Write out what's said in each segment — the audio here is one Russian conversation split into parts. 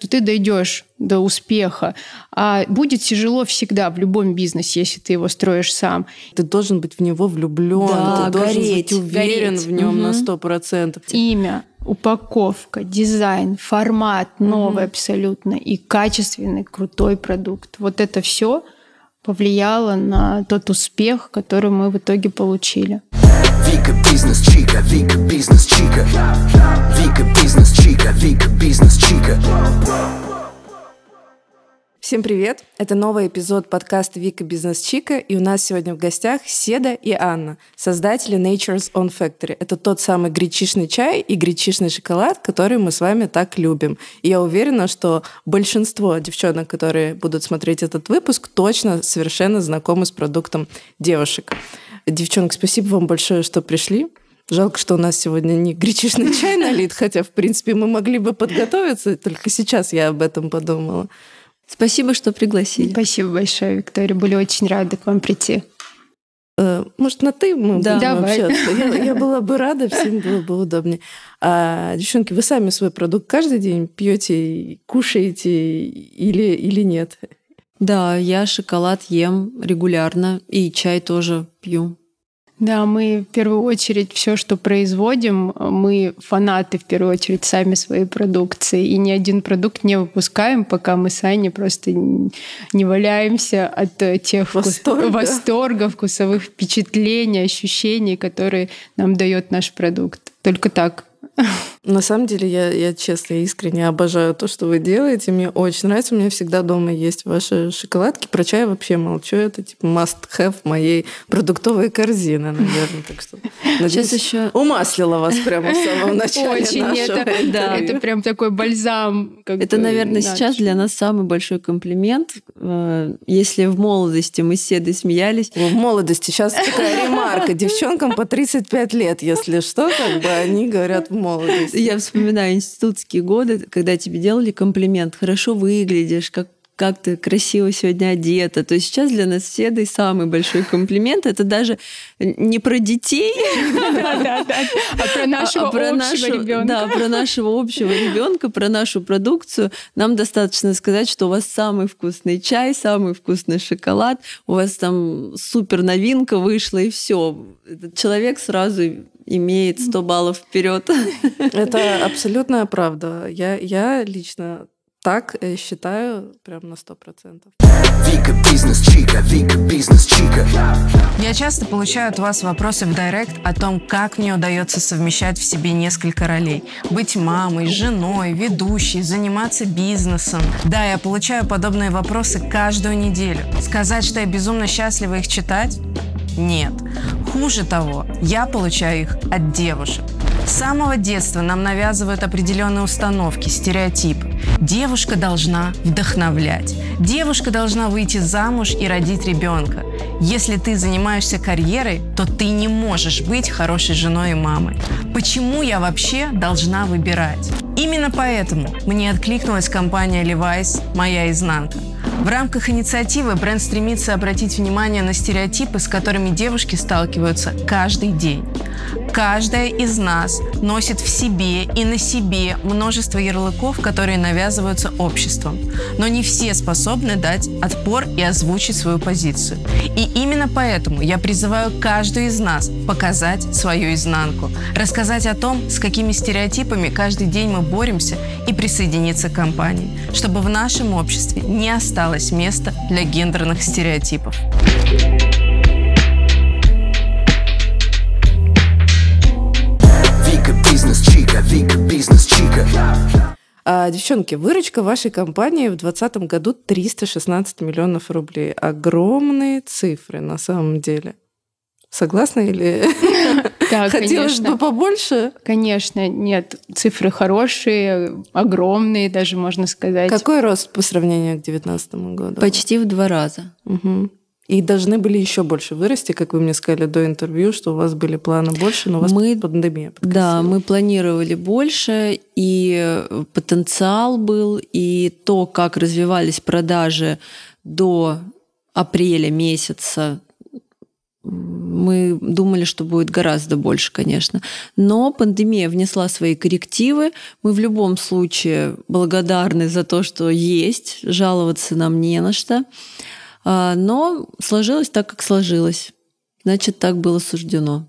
то ты дойдешь до успеха. А будет тяжело всегда в любом бизнесе, если ты его строишь сам. Ты должен быть в него влюблен, да, ты должен гореть, быть уверен гореть. в нем Угу. на сто процентов. Имя, упаковка, дизайн, формат новый абсолютно и качественный, крутой продукт. Вот это все повлияло на тот успех, который мы в итоге получили. Вика бизнес чика, Вика бизнес чика Вика бизнес чика, Вика бизнес чика Всем привет! Это новый эпизод подкаста Вика Бизнес Чика, и у нас сегодня в гостях Седа и Анна, создатели Nature's Own Factory. Это тот самый гречишный чай и гречишный шоколад, который мы с вами так любим. И я уверена, что большинство девчонок, которые будут смотреть этот выпуск, точно совершенно знакомы с продуктом девушек. Девчонки, спасибо вам большое, что пришли. Жалко, что у нас сегодня не гречишный чай налит, хотя, в принципе, мы могли бы подготовиться, только сейчас я об этом подумала. Спасибо, что пригласили. Спасибо большое, Виктория. Были очень рады к вам прийти. Э, Может, на ты мы Да. будем Давай. общаться? Я, я была бы рада, всем было бы удобнее. А, девчонки, вы сами свой продукт каждый день пьете, кушаете или, или нет? Да, я шоколад ем регулярно и чай тоже пью. Да, мы в первую очередь все, что производим, мы фанаты в первую очередь сами своей продукции. И ни один продукт не выпускаем, пока мы сами просто не валяемся от э, тех вкус- Восторга. восторга, вкусовых впечатлений, ощущений, которые нам дает наш продукт. Только так. На самом деле, я, я честно, искренне обожаю то, что вы делаете. Мне очень нравится. У меня всегда дома есть ваши шоколадки. Про чай вообще молчу. Это типа must-have моей продуктовой корзины, наверное. Так что, надеюсь, Сейчас еще умаслила вас прямо в самом начале Очень. нашего Это, Да. это прям такой бальзам. Это, наверное, да. сейчас для нас самый большой комплимент. Э, Если в молодости мы с Седой смеялись, В молодости. Сейчас такая ремарка. Девчонкам по 35 лет, если что, как бы они говорят в молодости. я вспоминаю институтские годы, когда тебе делали комплимент, хорошо выглядишь, как как ты красиво сегодня одета. То есть сейчас для нас Седой самый большой комплимент. Это даже не про детей. А про нашего а общего ребенка. Да, про нашего общего ребенка, про нашу продукцию. Нам достаточно сказать, что у вас самый вкусный чай, самый вкусный шоколад, у вас там супер новинка вышла, и все. Этот человек сразу имеет 100 баллов вперед. Это абсолютная правда. Я, я лично так э, считаю прям на 100%. Вика бизнес чика, Вика бизнес чика Я часто получаю от вас вопросы в директ о том, как мне удается совмещать в себе несколько ролей. Быть мамой, женой, ведущей, заниматься бизнесом. Да, я получаю подобные вопросы каждую неделю. Сказать, что я безумно счастлива их читать? Нет. Хуже того, я получаю их от девушек. С самого детства нам навязывают определенные установки, стереотипы. Девушка должна вдохновлять. Девушка должна выйти замуж и родить ребенка. Если ты занимаешься карьерой, то ты не можешь быть хорошей женой и мамой. Почему я вообще должна выбирать? Именно поэтому мне откликнулась компания Levi's «Моя изнанка». В рамках инициативы бренд стремится обратить внимание на стереотипы, с которыми девушки сталкиваются каждый день. Каждая из нас носит в себе и на себе множество ярлыков, которые навязываются обществом. Но не все способны дать отпор и озвучить свою позицию. И именно поэтому я призываю каждую из нас показать свою изнанку, рассказать о том, с какими стереотипами каждый день мы боремся и присоединиться к компании, чтобы в нашем обществе не осталось места для гендерных стереотипов. Вика бизнес чика А, девчонки, выручка вашей компании в 2020 году 316 миллионов рублей. Огромные цифры на самом деле. Согласны или Да, хотелось конечно. бы побольше? Конечно, нет, цифры хорошие, огромные даже, можно сказать. Какой рост по сравнению к 2019 году? Почти в два раза. Мгм. И должны были еще больше вырасти, как вы мне сказали до интервью, что у вас были планы больше, но у вас Мы- пандемия. Да, подкосила. мы планировали больше, и потенциал был, и то, как развивались продажи до апреля месяца мы думали, что будет гораздо больше, конечно. Но пандемия внесла свои коррективы. Мы в любом случае благодарны за то, что есть. Жаловаться нам не на что. А, но сложилось так, как сложилось. Значит, так было суждено.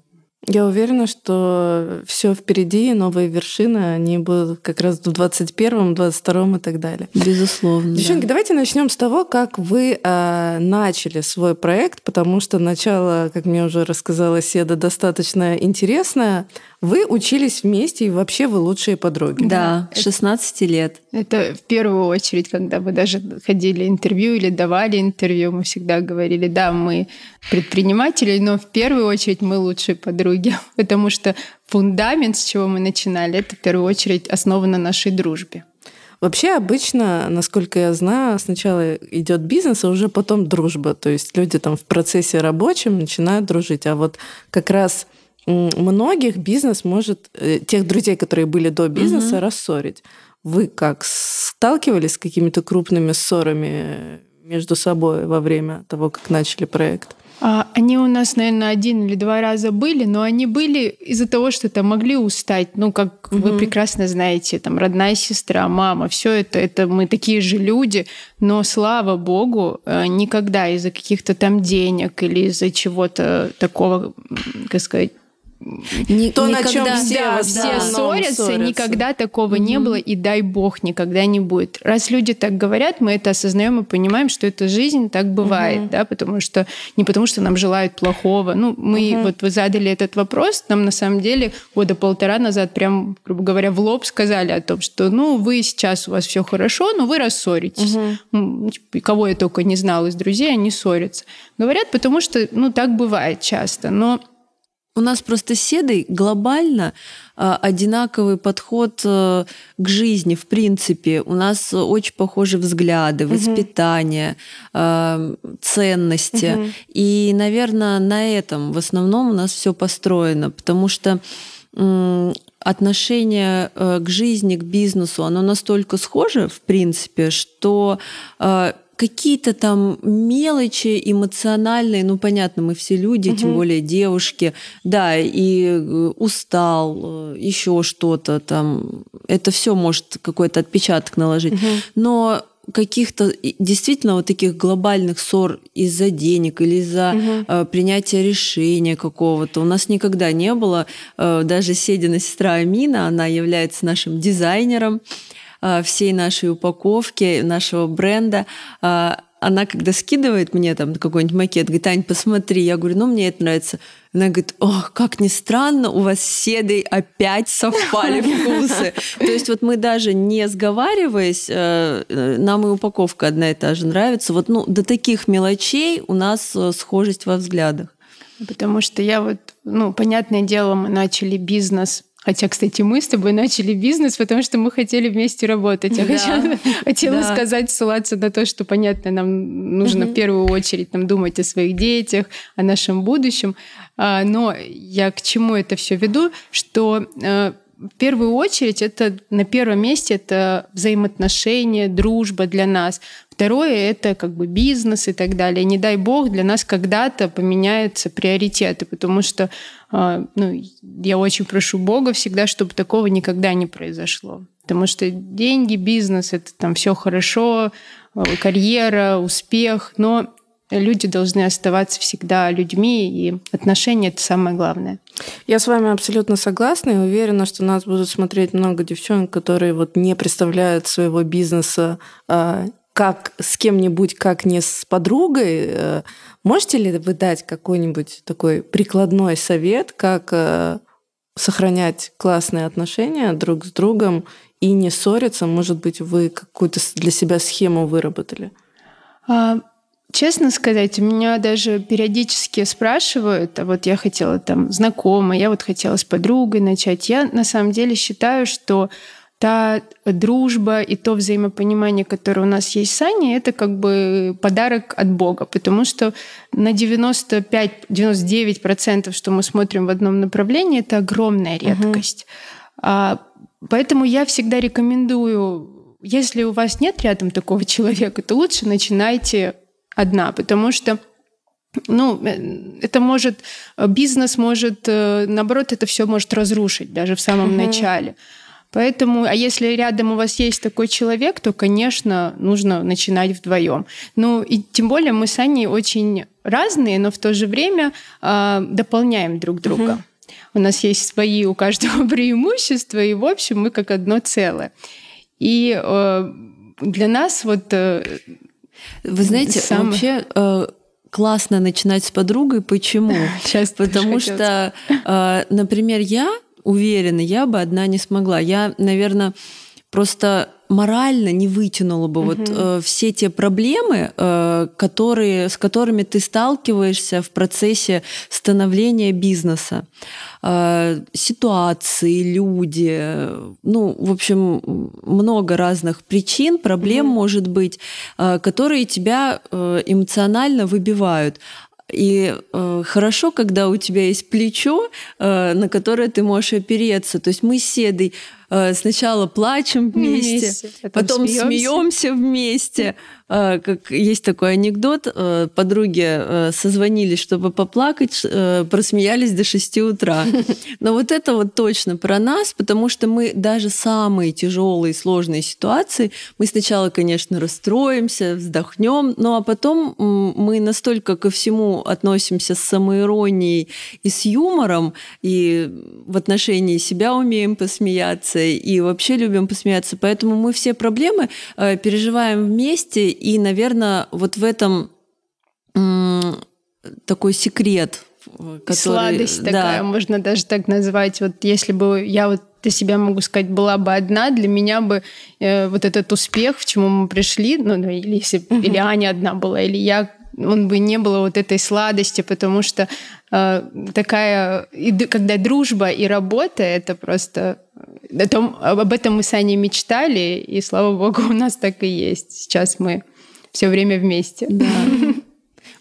Я уверена, что все впереди, новые вершины, они будут как раз в 21-м, 22-м и так далее. Безусловно. Девчонки, да. давайте начнем с того, как вы э, начали свой проект, потому что начало, как мне уже рассказала Седа, достаточно интересное. Вы учились вместе, и вообще вы лучшие подруги. Да, 16 лет. Это в первую очередь, когда мы даже ходили интервью или давали интервью, мы всегда говорили, да, мы предприниматели, но в первую очередь мы лучшие подруги, потому что фундамент, с чего мы начинали, это в первую очередь основано на нашей дружбе. Вообще обычно, насколько я знаю, сначала идет бизнес, а уже потом дружба. То есть люди там в процессе рабочем начинают дружить. А вот как раз многих бизнес может, э, тех друзей, которые были до бизнеса, угу. рассорить. Вы как сталкивались с какими-то крупными ссорами между собой во время того, как начали проект? А, они у нас, наверное, один или два раза были, но они были из-за того, что там могли устать. Ну, как угу. вы прекрасно знаете, там родная сестра, мама, все это, это мы такие же люди, но слава богу, э, никогда из-за каких-то там денег или из-за чего-то такого, как сказать, ни, то, никогда, на чем все, да, все да, ссорятся, ссорятся, никогда такого mm-hmm. не было, и дай бог никогда не будет. Раз люди так говорят, мы это осознаем и понимаем, что это жизнь, так бывает, mm-hmm. да, потому что не потому что нам желают плохого. Ну, мы mm-hmm. вот вы задали этот вопрос, нам на самом деле года полтора назад прям, грубо говоря, в лоб сказали о том, что, ну, вы сейчас у вас все хорошо, но вы рассоритесь. Mm-hmm. Кого я только не знала из друзей, они ссорятся. Говорят, потому что, ну, так бывает часто, но у нас просто с Седой глобально э, одинаковый подход э, к жизни, в принципе. У нас очень похожи взгляды, воспитание, э, ценности. Угу. И, наверное, на этом в основном у нас все построено, потому что отношение э, к жизни, к бизнесу, оно настолько схоже, в принципе, что э, какие-то там мелочи эмоциональные, ну понятно, мы все люди, угу. тем более девушки, да, и э, устал, э, еще что-то там, это все может какой-то отпечаток наложить, угу. но каких-то действительно вот таких глобальных ссор из-за денег или из-за угу. э, принятия решения какого-то у нас никогда не было. Э, даже Седина сестра Амина, она является нашим дизайнером. А, всей нашей упаковки, нашего бренда, а, она когда скидывает мне там какой-нибудь макет, говорит, Ань, посмотри, я говорю, ну мне это нравится. Она говорит, ох, как ни странно, у вас с Седой опять совпали вкусы. То есть вот мы даже не сговариваясь, э, э, нам и упаковка одна и та же нравится. Вот ну, до таких мелочей у нас э, схожесть во взглядах. Потому что я вот, ну, понятное дело, мы начали бизнес Хотя, кстати, мы с тобой начали бизнес, потому что мы хотели вместе работать. Я да. хотела да. сказать, ссылаться на то, что, понятно, нам нужно угу. в первую очередь там, думать о своих детях, о нашем будущем. А, но я к чему это все веду, что э, в первую очередь это на первом месте это взаимоотношения, дружба для нас. Второе — это как бы бизнес и так далее. Не дай бог, для нас когда-то поменяются приоритеты, потому что а, ну, я очень прошу Бога всегда, чтобы такого никогда не произошло. Потому что деньги, бизнес — это там все хорошо, а, карьера, успех, но люди должны оставаться всегда людьми, и отношения — это самое главное. Я с вами абсолютно согласна и уверена, что нас будут смотреть много девчонок, которые вот не представляют своего бизнеса а, как с кем-нибудь, как не с подругой. Э, можете ли вы дать какой-нибудь такой прикладной совет, как э, сохранять классные отношения друг с другом и не ссориться? Может быть, вы какую-то для себя схему выработали? А, честно сказать, у меня даже периодически спрашивают, а вот я хотела там знакомая, я вот хотела с подругой начать. Я на самом деле считаю, что та дружба и то взаимопонимание, которое у нас есть с Аней, это как бы подарок от Бога, потому что на 95-99%, что мы смотрим в одном направлении, это огромная редкость. Угу. А, поэтому я всегда рекомендую, если у вас нет рядом такого человека, то лучше начинайте одна, потому что ну, э, это может, бизнес может, наоборот, это все может разрушить даже в самом угу. начале. Поэтому, а если рядом у вас есть такой человек, то, конечно, нужно начинать вдвоем. Ну и тем более мы с Аней очень разные, но в то же время э, дополняем друг друга. Угу. У нас есть свои у каждого преимущества, и в общем мы как одно целое. И э, для нас вот... Э, Вы знаете, самое... вообще... Э классно начинать с подругой. Почему? Сейчас Потому что, э, например, я уверена, я бы одна не смогла. Я, наверное, просто морально не вытянула бы угу. вот э, все те проблемы, э, которые, с которыми ты сталкиваешься в процессе становления бизнеса. Э, ситуации, люди, ну, в общем, много разных причин, проблем угу. может быть, э, которые тебя э, эмоционально выбивают. И э, хорошо, когда у тебя есть плечо, э, на которое ты можешь опереться. То есть мы с Седой сначала плачем вместе, вместе. Потом смеемся. вместе, а, как есть такой анекдот, э, подруги э, созвонились, чтобы поплакать, э, просмеялись до 6 утра. Но вот это вот точно про нас, потому что мы даже самые тяжелые, сложные ситуации, мы сначала, конечно, расстроимся, вздохнем, ну а потом мы настолько ко всему относимся с самоиронией и с юмором, и в отношении себя умеем посмеяться, и вообще любим посмеяться, поэтому мы все проблемы переживаем вместе, и, наверное, вот в этом такой секрет, который... Сладость да. такая, можно даже так назвать. Вот если бы я вот для себя могу сказать, была бы одна, для меня бы э, вот этот успех, в чему мы пришли, ну, или если или Аня одна была, или я, он бы не было вот этой сладости, потому что э, такая, и, когда дружба и работа, это просто о том, об этом мы с Аней мечтали, и слава богу, у нас так и есть. Сейчас мы все время вместе. Да.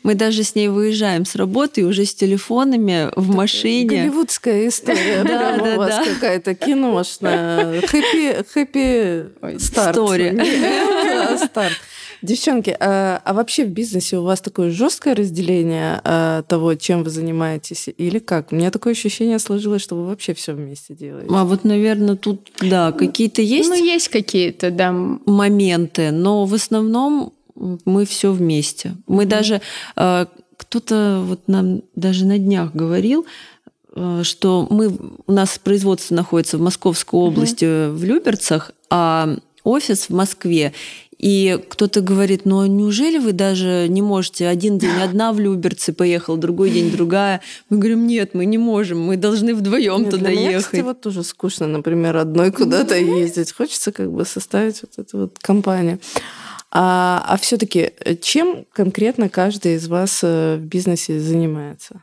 Мы даже с ней выезжаем с работы уже с телефонами в машине. Голливудская история. Да, да, у вас какая-то киношная. Хэппи, хэппи старт. Старт. Девчонки, а, а вообще в бизнесе у вас такое жесткое разделение а, того, чем вы занимаетесь, или как? У меня такое ощущение сложилось, что вы вообще все вместе делаете. А вот, наверное, тут, да, какие-то есть. Ну, есть какие-то, да. Моменты, но в основном мы все вместе. Мы mm-hmm. даже э, кто-то вот нам даже на днях говорил, э, что мы у нас производство находится в Московской области mm-hmm. в Люберцах, а офис в Москве. И кто-то говорит, ну а неужели вы даже не можете один день одна в Люберцы поехала, другой день другая? Мы говорим, нет, мы не можем, мы должны вдвоем туда для меня, ехать. Кстати, вот тоже скучно, например, одной куда-то ездить. Хочется как бы составить вот эту вот компанию. А, а все-таки э, чем конкретно каждый из вас э, в бизнесе занимается?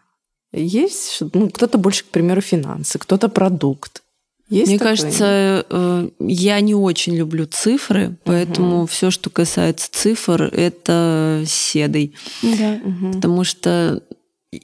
Есть ну, кто-то больше, к примеру, финансы, кто-то продукт. Есть Мне такое? кажется, э, я не очень люблю цифры, поэтому угу. все, что касается цифр, это седой. Да. Угу. Потому что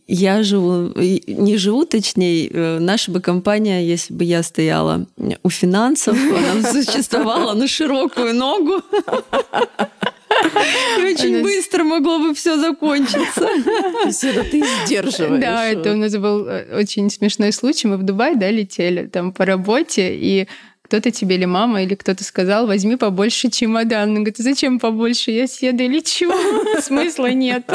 я живу, не живу, точнее, э, наша бы компания, если бы я стояла у финансов, она существовала на широкую ногу. И очень быстро могло бы все закончиться. Седа, ты сдерживаешь. Да, это у нас был э, очень смешной случай. Мы в Дубай, да, летели там по работе, и кто-то тебе или мама, или кто-то сказал, возьми побольше чемодан. Он говорит, зачем побольше? Я седа лечу. Смысла нет.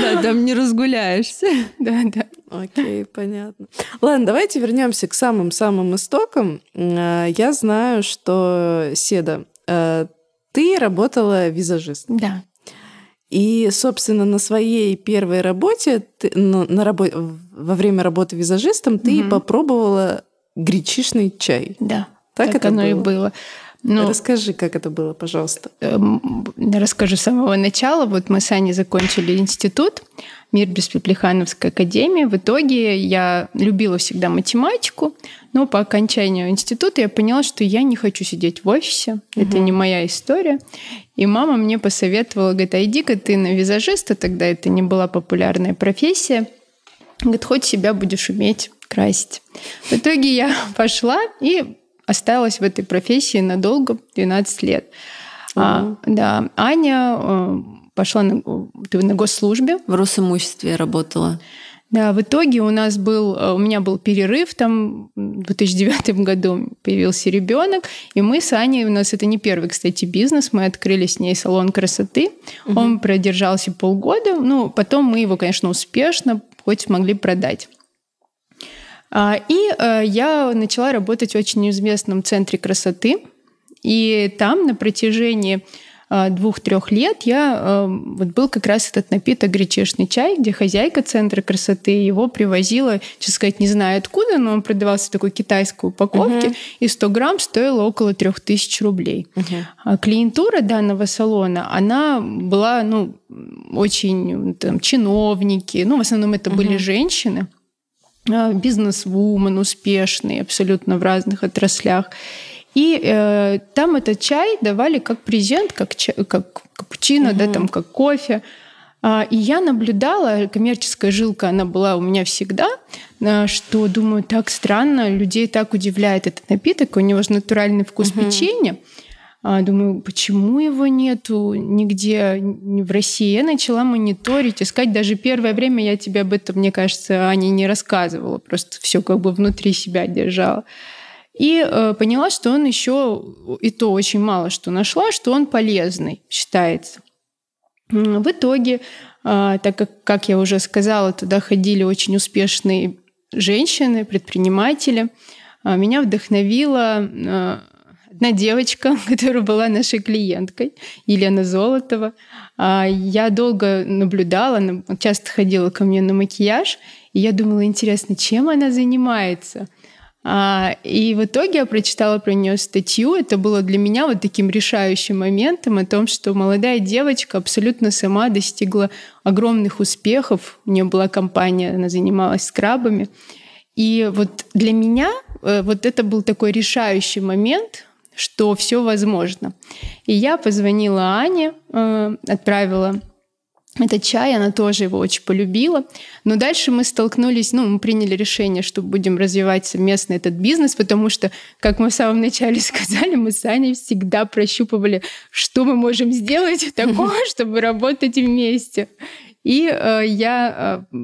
Да, там не разгуляешься. Да, да. Окей, понятно. Ладно, давайте вернемся к самым-самым истокам. Э, я знаю, что Седа, э, ты работала визажистом. Да. И, собственно, на своей первой работе, ты, на, на рабо... во время работы визажистом, ты угу. попробовала гречишный чай. Да. Так, так это оно было? и было. Ну, Расскажи, как это было, пожалуйста. Эм, расскажу с самого начала. Вот мы с Аней закончили институт, Мир Беспреплехановской академии. В итоге я любила всегда математику, но по окончанию института я поняла, что я не хочу сидеть в офисе. Угу. Это не моя история. И мама мне посоветовала, говорит, а иди-ка ты на визажиста, тогда это не была популярная профессия. Говорит, хоть себя будешь уметь красить. В итоге я пошла и осталась в этой профессии надолго, 12 лет. А, да, Аня э, пошла на, ты на госслужбе. В Росимуществе работала. Да, в итоге у нас был, э, у меня был перерыв, там в 2009 году появился ребенок, и мы с Аней, у нас это не первый, кстати, бизнес, мы открыли с ней салон красоты, угу. он продержался полгода, ну, потом мы его, конечно, успешно хоть смогли продать. А, и э, я начала работать в очень известном центре красоты, и там на протяжении двух-трех лет я а, вот был как раз этот напиток гречишный чай, где хозяйка центра красоты его привозила, честно сказать, не знаю откуда, но он продавался в такой китайской упаковке, uh-huh. и 100 грамм стоило около 3000 рублей. Uh-huh. клиентура данного салона, она была, ну, очень там, чиновники, ну, в основном это uh-huh. были женщины, бизнес-вумен, успешные абсолютно в разных отраслях. И э, там этот чай давали как презент, как, чай, как капучино, угу. да, там как кофе. А, и я наблюдала, коммерческая жилка, она была у меня всегда, что, думаю, так странно, людей так удивляет этот напиток, у него же натуральный вкус угу. печенья. А, думаю, почему его нету нигде в России? Я начала мониторить, искать. Даже первое время я тебе об этом, мне кажется, Аня не рассказывала. Просто все как бы внутри себя держала. И э, поняла, что он еще, и то очень мало что нашла, что он полезный считается. В итоге, э, так как, как я уже сказала, туда ходили очень успешные женщины, предприниматели, э, меня вдохновила э, одна девочка, которая была нашей клиенткой, Елена Золотова. Э, я долго наблюдала, часто ходила ко мне на макияж, и я думала, интересно, чем она занимается – а, и в итоге я прочитала про нее статью. Это было для меня вот таким решающим моментом о том, что молодая девочка абсолютно сама достигла огромных успехов. У нее была компания, она занималась скрабами. И вот для меня э, вот это был такой решающий момент, что все возможно. И я позвонила Ане, э, отправила этот чай, она тоже его очень полюбила. Но дальше мы столкнулись, ну, мы приняли решение, что будем развивать совместно этот бизнес, потому что, как мы в самом начале сказали, мы с Аней всегда прощупывали, что мы можем сделать такого, чтобы работать вместе. И э, я э,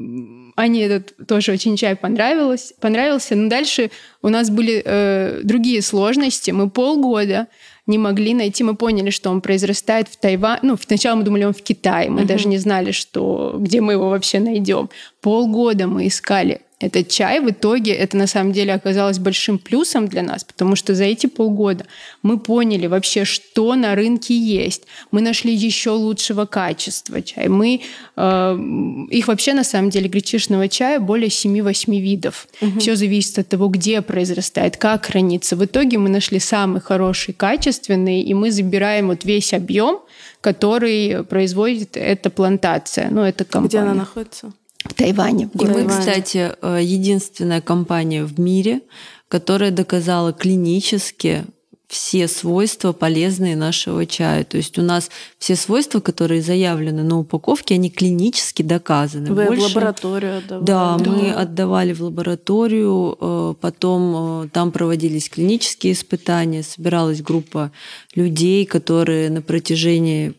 Ане этот тоже очень чай понравилось, понравился, но дальше у нас были э, другие сложности. Мы полгода не могли найти. Мы поняли, что он произрастает в Тайване. Ну, сначала мы думали, он в Китае. Мы uh-huh. даже не знали, что, где мы его вообще найдем. Полгода мы искали этот чай, в итоге это на самом деле оказалось большим плюсом для нас, потому что за эти полгода мы поняли вообще, что на рынке есть. Мы нашли еще лучшего качества чай. Мы, э, их вообще на самом деле гречишного чая более 7-8 видов. Угу. Все зависит от того, где произрастает, как хранится. В итоге мы нашли самый хороший, качественный, и мы забираем вот весь объем, который производит эта плантация. Ну, это компания. Где она находится? В Тайване. И мы, кстати, э, единственная компания в мире, которая доказала клинически все свойства полезные нашего чая. То есть у нас все свойства, которые заявлены на упаковке, они клинически доказаны. Вы Больше... в лабораторию отдавали? Да, да, мы отдавали в лабораторию, э, потом э, там проводились клинические испытания, собиралась группа людей, которые на протяжении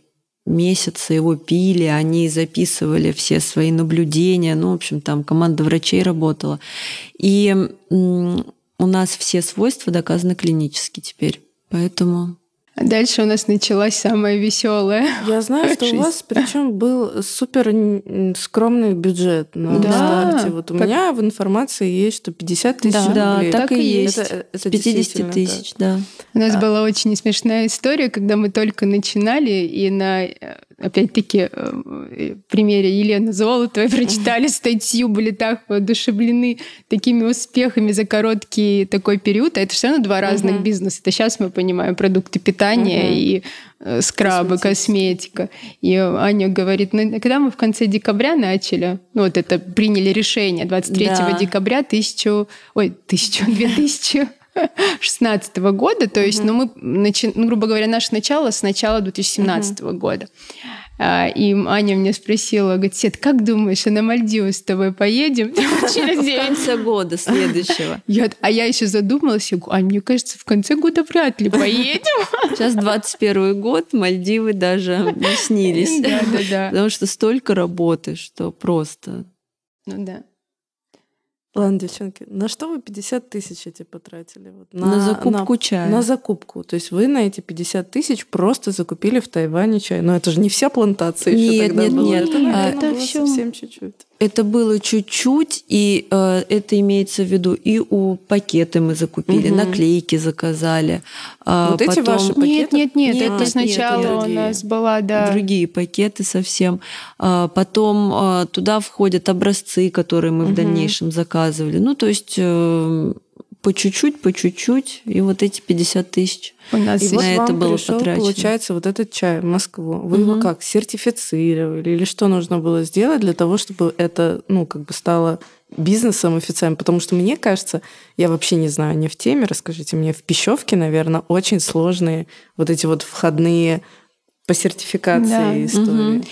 месяца его пили, они записывали все свои наблюдения, ну, в общем, там команда врачей работала. И у нас все свойства доказаны клинически теперь, поэтому Дальше у нас началась самая веселая. Я знаю, что у вас причем был супер скромный бюджет на да, старте. Вот у так... меня в информации есть, что 50 тысяч да, рублей. Да, так и есть. Это, это 50 тысяч, да. У нас а. была очень смешная история, когда мы только начинали, и на опять-таки, э, в примере Елены Золотовой прочитали статью, были так воодушевлены такими успехами за короткий такой период. А это все равно два разных uh-huh. бизнеса. Это сейчас мы понимаем продукты питания uh-huh. и э, скрабы, косметика. И Аня говорит, ну, когда мы в конце декабря начали, ну, вот это приняли решение 23 да. декабря тысячу, ой, тысячу, две тысячи 2016 года, то есть, uh-huh. ну, мы, начи... ну, грубо говоря, наше начало с начала 2017 uh-huh. года. А, и Аня мне спросила, говорит, Сет, как думаешь, а на Мальдивы с тобой поедем через В конце года следующего. Я, а я еще задумалась, я говорю, Ань, мне кажется, в конце года вряд ли поедем. Сейчас 21 год, Мальдивы даже не снились. Да, да, да. Потому что столько работы, что просто... Ну да. Ладно, девчонки, на что вы 50 тысяч эти потратили? Вот На закупку чая. На закупку. То есть вы на эти 50 тысяч просто закупили в Тайване чай. Но это же не вся плантация еще Нет, тогда нет, была. нет. Это, наверное, это было всё- совсем чуть-чуть. Это было чуть-чуть, и э, это имеется в виду и у пакеты мы закупили, Мгм. наклейки заказали. а Вот эти потом ваши Нет, пакеты? нет, нет, Нет, это нет, нет, сначала это у другие. нас была, да. другие пакеты совсем. А потом а, туда входят образцы, которые мы в Мгм. дальнейшем заказывали. Ну, то есть э, по чуть-чуть, по чуть-чуть, и вот эти 50 тысяч. Нас И вот на это было пришел, потрачено. получается, вот этот чай в Москву. Вы его Мгм. как, сертифицировали? Или что нужно было сделать для того, чтобы это, ну, как бы стало бизнесом официальным? Потому что мне кажется, я вообще не знаю, не в теме, расскажите мне, в пищевке, наверное, очень сложные вот эти вот входные по сертификации Да. истории. Мгм.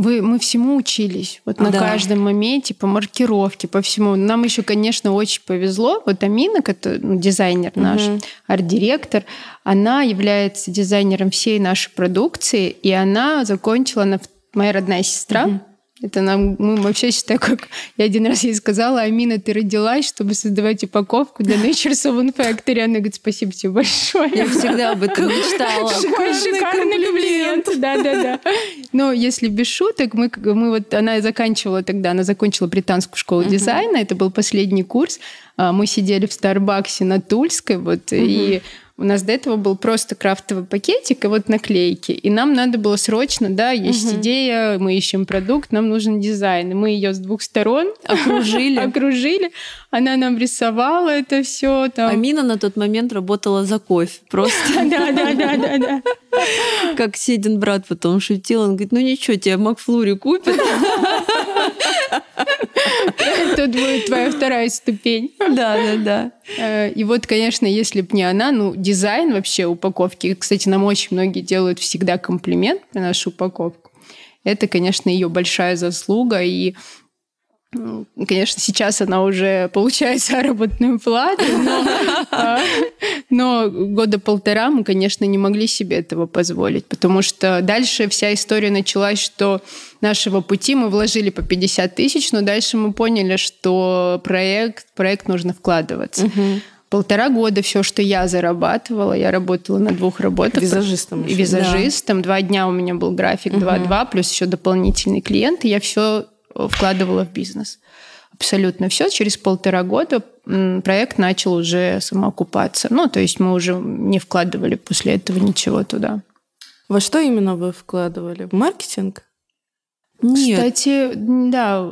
Вы, мы всему учились, вот на Да. каждом моменте, по маркировке, по всему. Нам еще, конечно, очень повезло. Вот Амина, который, ну, дизайнер наш, Мгм. арт-директор, она является дизайнером всей нашей продукции, и она закончила, она моя родная сестра, Это нам, мы вообще считаю, как я один раз ей сказала, Амина, ты родилась, чтобы создавать упаковку для Nature's Oven Factory. Она говорит, спасибо тебе большое. Я всегда об этом мечтала. Какой шикарный комплимент. Да, да, да. Но если без шуток, мы, мы вот, она заканчивала тогда, она закончила британскую школу дизайна, это был последний курс. А, Мы сидели в Старбаксе на Тульской, вот, и у нас до этого был просто крафтовый пакетик и вот наклейки. И нам надо было срочно, да, есть идея, мы ищем продукт, нам нужен дизайн. И мы ее с двух сторон Окружили. окружили. Она нам рисовала это все. Там. Амина на тот момент работала за кофе. Просто Да, да, да, да, да. как Седин брат потом шутил. Он говорит, ну ничего, тебе Макфлури купит. Тут будет твоя вторая ступень. Да, да, да. Э, И вот, конечно, если бы не она, ну, дизайн вообще упаковки, кстати, нам очень многие делают всегда комплимент на нашу упаковку. Это, конечно, ее большая заслуга. И, конечно, сейчас она уже получает заработную плату, но, а, но года полтора мы, конечно, не могли себе этого позволить, потому что дальше вся история началась, что нашего пути мы вложили по 50 тысяч, но дальше мы поняли, что проект, проект нужно вкладываться. Полтора года все, что я зарабатывала, я работала на двух работах. Визажистом еще. визажистом. Два дня у меня был график 2-2, плюс еще дополнительный клиент, и я все вкладывала в бизнес. Абсолютно все. Через полтора года проект начал уже самоокупаться. Ну, то есть мы уже не вкладывали после этого ничего туда. Во что именно вы вкладывали? В маркетинг? Нет, Кстати, да,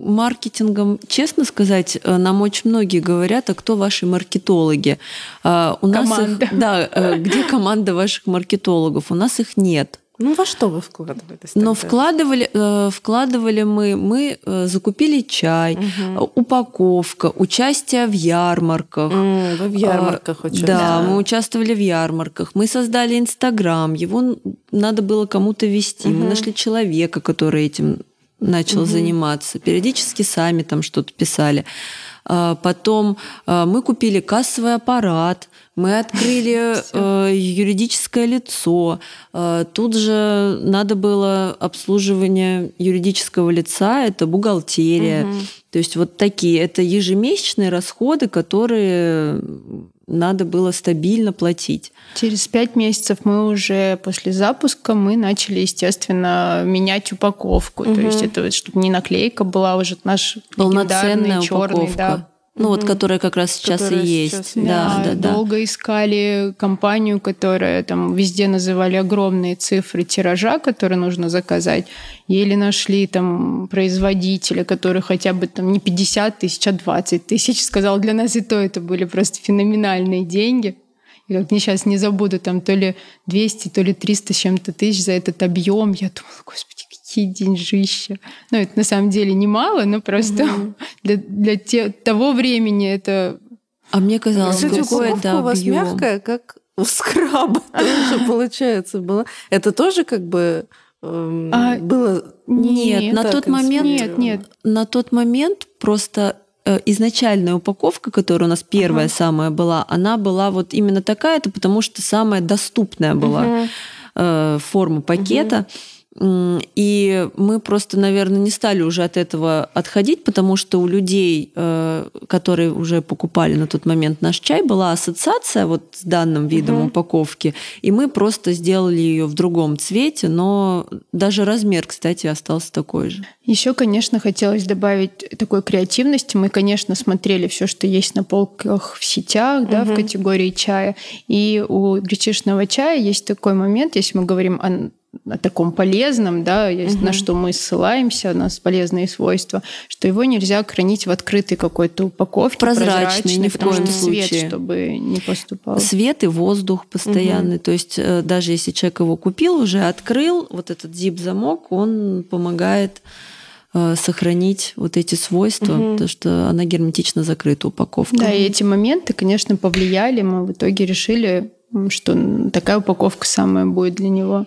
маркетингом, честно сказать, э, нам очень многие говорят, а кто ваши маркетологи? А, У нас их- Команда. да, э, где команда ваших маркетологов? У нас их нет. Ну, во что вы вкладывались Но тогда? вкладывали, э, вкладывали мы, мы э, закупили чай, э, упаковка, участие в ярмарках. М, Вы в ярмарках А, очень. Да, мы участвовали в ярмарках. Мы создали Инстаграм. Его надо было кому-то вести. Мы Мгм. нашли человека, который этим начал заниматься. Периодически сами там что-то писали. А, Потом а, мы купили кассовый аппарат, мы открыли э, юридическое лицо. А, Тут же надо было обслуживание юридического лица, это бухгалтерия. То есть вот такие, это ежемесячные расходы, которые надо было стабильно платить. Через пять месяцев мы уже после запуска мы начали, естественно, менять упаковку. То есть это вот, чтобы не наклейка была уже наш Полноценная черный, упаковка. да. Ну вот, которая как раз сейчас Которая и сейчас есть. есть. Да, да, да. Долго искали компанию, которая там везде называли огромные цифры тиража, которые нужно заказать. Еле нашли там производителя, который хотя бы там не 50 тысяч, а 20 тысяч сказал. Для нас и то это были просто феноменальные деньги. И как мне сейчас не забуду, там то ли 200, то ли 300 с чем-то тысяч за этот объем. Я думала, господи, какие деньжища. Ну, это на самом деле немало, но просто для, для те- того времени это А мне казалось, Кстати, упаковка у вас объем. мягкая, как у скраба тоже, получается, было. Это тоже как бы эм, А, было... Нет, на так тот момент, Нет, нет. на тот момент просто э, изначальная упаковка, которая у нас первая самая была, она была вот именно такая, это потому что самая доступная была э, форма пакета. М, И мы просто, наверное, не стали уже от этого отходить, потому что у людей, э, которые уже покупали на тот момент наш чай, была ассоциация вот с данным видом упаковки, и мы просто сделали ее в другом цвете, но даже размер, кстати, остался такой же. Еще, конечно, хотелось добавить такой креативности. Мы, конечно, смотрели все, что есть на полках в сетях, да, в категории чая. И у гречишного чая есть такой момент, если мы говорим о о таком полезном, да, есть на что мы ссылаемся, на полезные свойства, что его нельзя хранить в открытой какой-то упаковке, Прозрачной, ни в потому коем что свет, случае. чтобы не поступал. Свет и воздух постоянный. То есть э, даже если человек его купил, уже открыл, вот этот zip-замок, он помогает э, сохранить вот эти свойства, потому что она герметично закрыта, упаковка. Да, и эти моменты, конечно, повлияли. Мы в итоге решили, что такая упаковка самая будет для него.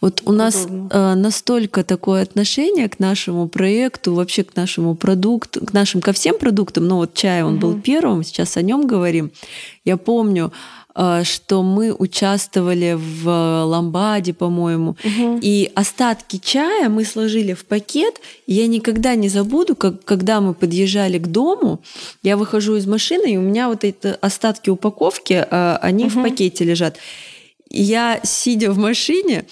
Вот у нас э, настолько такое отношение к нашему проекту, вообще к нашему продукту, к нашим, ко всем продуктам, ну вот чай, он был первым, сейчас о нем говорим. Я помню, э, что мы участвовали в ламбаде, по-моему, и остатки чая мы сложили в пакет. И я никогда не забуду, как, когда мы подъезжали к дому, я выхожу из машины, и у меня вот эти остатки упаковки, э, они в пакете лежат. И Я, сидя в машине,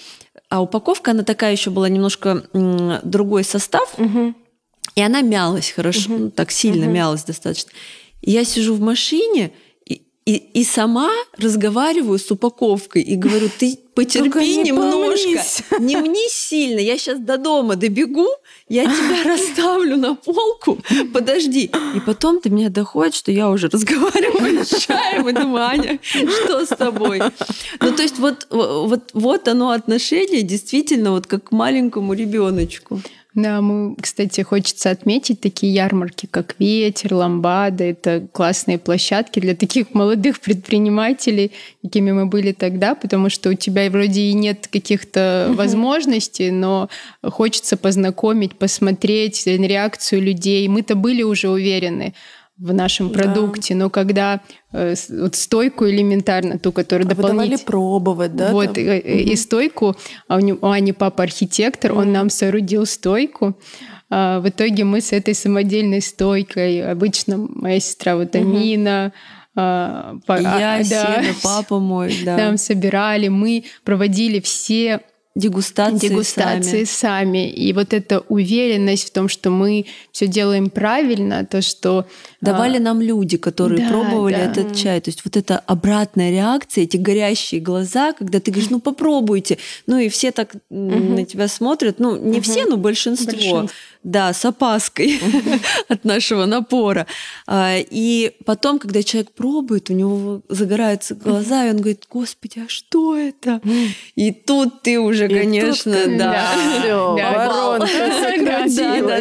а упаковка, она такая еще была немножко другой состав, и она мялась хорошо, ну, так сильно мялась достаточно. Я сижу в машине и, и, сама разговариваю с упаковкой и говорю, ты потерпи Только не немножко, помнись». не мнись сильно, я сейчас до дома добегу, я тебя расставлю на полку, подожди. И потом до меня доходит, что я уже разговариваю с чаем и думаю, Аня, что с тобой? Ну, то есть вот, вот, вот оно отношение действительно вот как к маленькому ребеночку. Да, мы, кстати, хочется отметить такие ярмарки, как Ветер, Ламбада. Это классные площадки для таких молодых предпринимателей, какими мы были тогда, потому что у тебя вроде и нет каких-то возможностей, но хочется познакомить, посмотреть на реакцию людей. Мы-то были уже уверены в нашем продукте, но когда э, вот стойку элементарно, ту, которую А дополнительно... пробовать, да? Вот, там? э, э, и стойку, а у, него- у Ани папа архитектор, он нам соорудил стойку. А, в итоге мы с этой самодельной стойкой, обычно моя сестра вот Амина, а, по- Я, а, да, папа мой, да. там собирали, мы проводили все Дегустации, дегустации сами. сами. И вот эта уверенность в том, что мы все делаем правильно, то, что Давали нам люди, которые да, пробовали да. этот чай. То есть вот эта обратная реакция, эти горящие глаза, когда ты говоришь, ну попробуйте. Ну и все так на тебя смотрят. Ну не все, но большинство. Большинство. Да, с опаской от нашего напора. А, И потом, когда человек пробует, у него загораются глаза, и он говорит, господи, а что это? И тут ты уже, конечно, да. Да.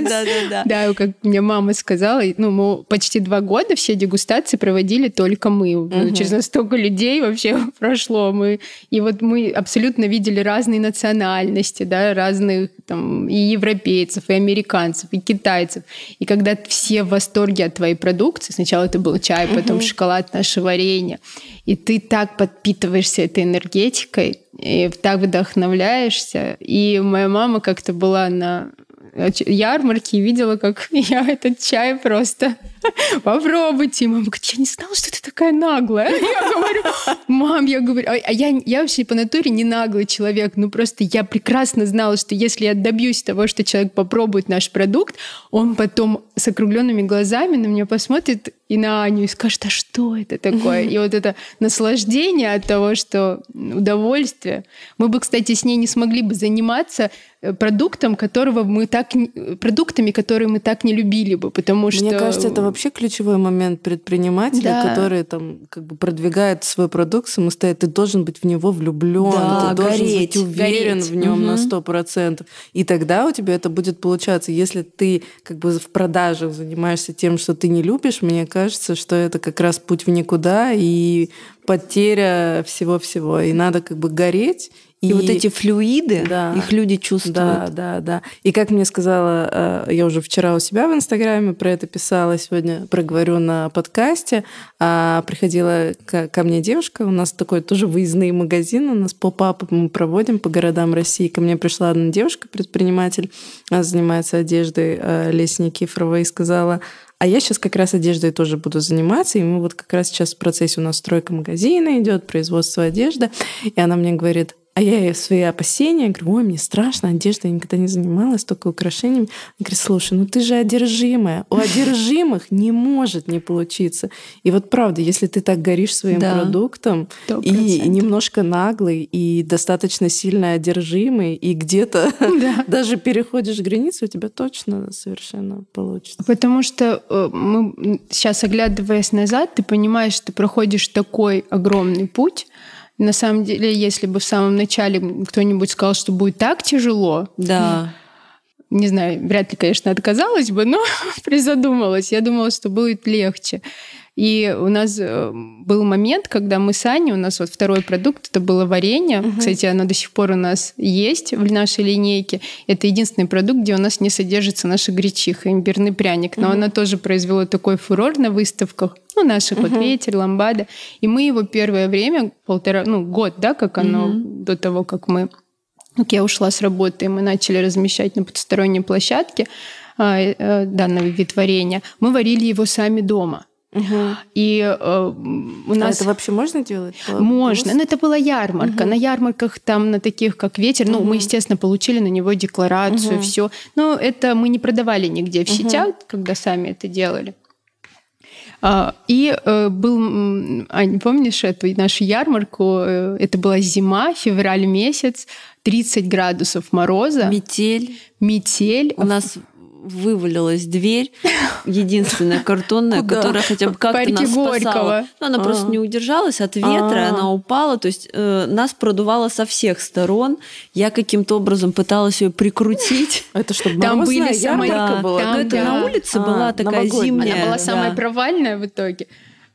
Да, да, да, как мне мама сказала, ну, мы почти два года все дегустации проводили только мы. Ну, Через нас столько людей вообще прошло. Мы, и вот мы абсолютно видели разные национальности, да, разных там и европейцев, и американцев, и китайцев. И когда все в восторге от твоей продукции, сначала это был чай, потом шоколад, наше варенье, и ты так подпитываешься этой энергетикой, и так вдохновляешься. И моя мама как-то была на ярмарке и видела, как я этот чай просто попробуйте. Мама говорит, я не знала, что ты такая наглая. Я говорю, мам, я говорю, а а я, я вообще по натуре не наглый человек, ну просто я прекрасно знала, что если я добьюсь того, что человек попробует наш продукт, он потом с округленными глазами на меня посмотрит и на Аню и скажет, а что это такое? И вот это наслаждение от того, что удовольствие. Мы бы, кстати, с ней не смогли бы заниматься продуктом, которого мы так э, продуктами, которые мы так не любили бы, потому что Мне кажется, это вообще ключевой момент предпринимателя, Да. который там как бы продвигает свой продукт самостоятельно. Ты должен быть в него влюблен, Да, ты должен гореть, быть уверен гореть. в нем на Мгм. сто процентов. И тогда у тебя это будет получаться. Если ты как бы в продажах занимаешься тем, что ты не любишь, мне кажется, что это как раз путь в никуда и потеря всего-всего. И надо как бы гореть. И, и вот эти флюиды, да, их люди чувствуют. Да, да, да. И как мне сказала, э, я уже вчера у себя в Инстаграме про это писала, сегодня проговорю на подкасте. А, приходила ко мне девушка, у нас такой тоже выездный магазин, у нас поп-ап мы проводим по городам России. Ко мне пришла одна девушка, предприниматель, она занимается одеждой, э, Леся Никифорова, и сказала, а я сейчас как раз одеждой тоже буду заниматься, и мы вот как раз сейчас в процессе у нас стройка магазина идет, производство одежды, и она мне говорит, а я ей свои опасения говорю, ой, мне страшно, одежда, я никогда не занималась, только украшениями. Она говорит, слушай, ну ты же одержимая. У одержимых не может не получиться. И вот правда, если ты так горишь своим да. продуктом, 100%. и немножко наглый, и достаточно сильно одержимый, и где-то да. даже переходишь границу, у тебя точно совершенно получится. Потому что э, мы сейчас, оглядываясь назад, ты понимаешь, что ты проходишь такой огромный путь, на самом деле, если бы в самом начале кто-нибудь сказал, что будет так тяжело, да. не знаю, вряд ли, конечно, отказалась бы, но призадумалась. Я думала, что будет легче. И у нас э, был момент, когда мы с Аней, у нас вот второй продукт, это было варенье. Угу. Кстати, оно до сих пор у нас есть в нашей линейке. Это единственный продукт, где у нас не содержится наша гречиха, имбирный пряник. Но угу. она тоже произвела такой фурор на выставках. Ну, наших угу. вот ветер, ламбада. И мы его первое время, полтора, ну, год, да, как оно, угу. до того, как мы как я ушла с работы, и мы начали размещать на потусторонней площадке а, э, данного вид варенья, мы варили его сами дома. Угу. И э, у нас... А это вообще можно делать? Можно. Но это была ярмарка. Угу. На ярмарках там, на таких, как ветер, угу. ну, мы, естественно, получили на него декларацию, угу. все. Но это мы не продавали нигде в угу. сетях, когда сами это делали. А, и э, был, Ань, помнишь эту нашу ярмарку? Э, это была зима, февраль месяц, 30 градусов мороза. Метель. Метель. У нас вывалилась дверь, единственная картонная, которая хотя бы как-то нас спасала. Но она просто а. не удержалась от ветра, а. она упала, то есть э, нас продувало со всех сторон. Я каким-то образом пыталась ее прикрутить. Это чтобы там были самые... была. Там, это на улице была такая зимняя. Она была самая провальная в итоге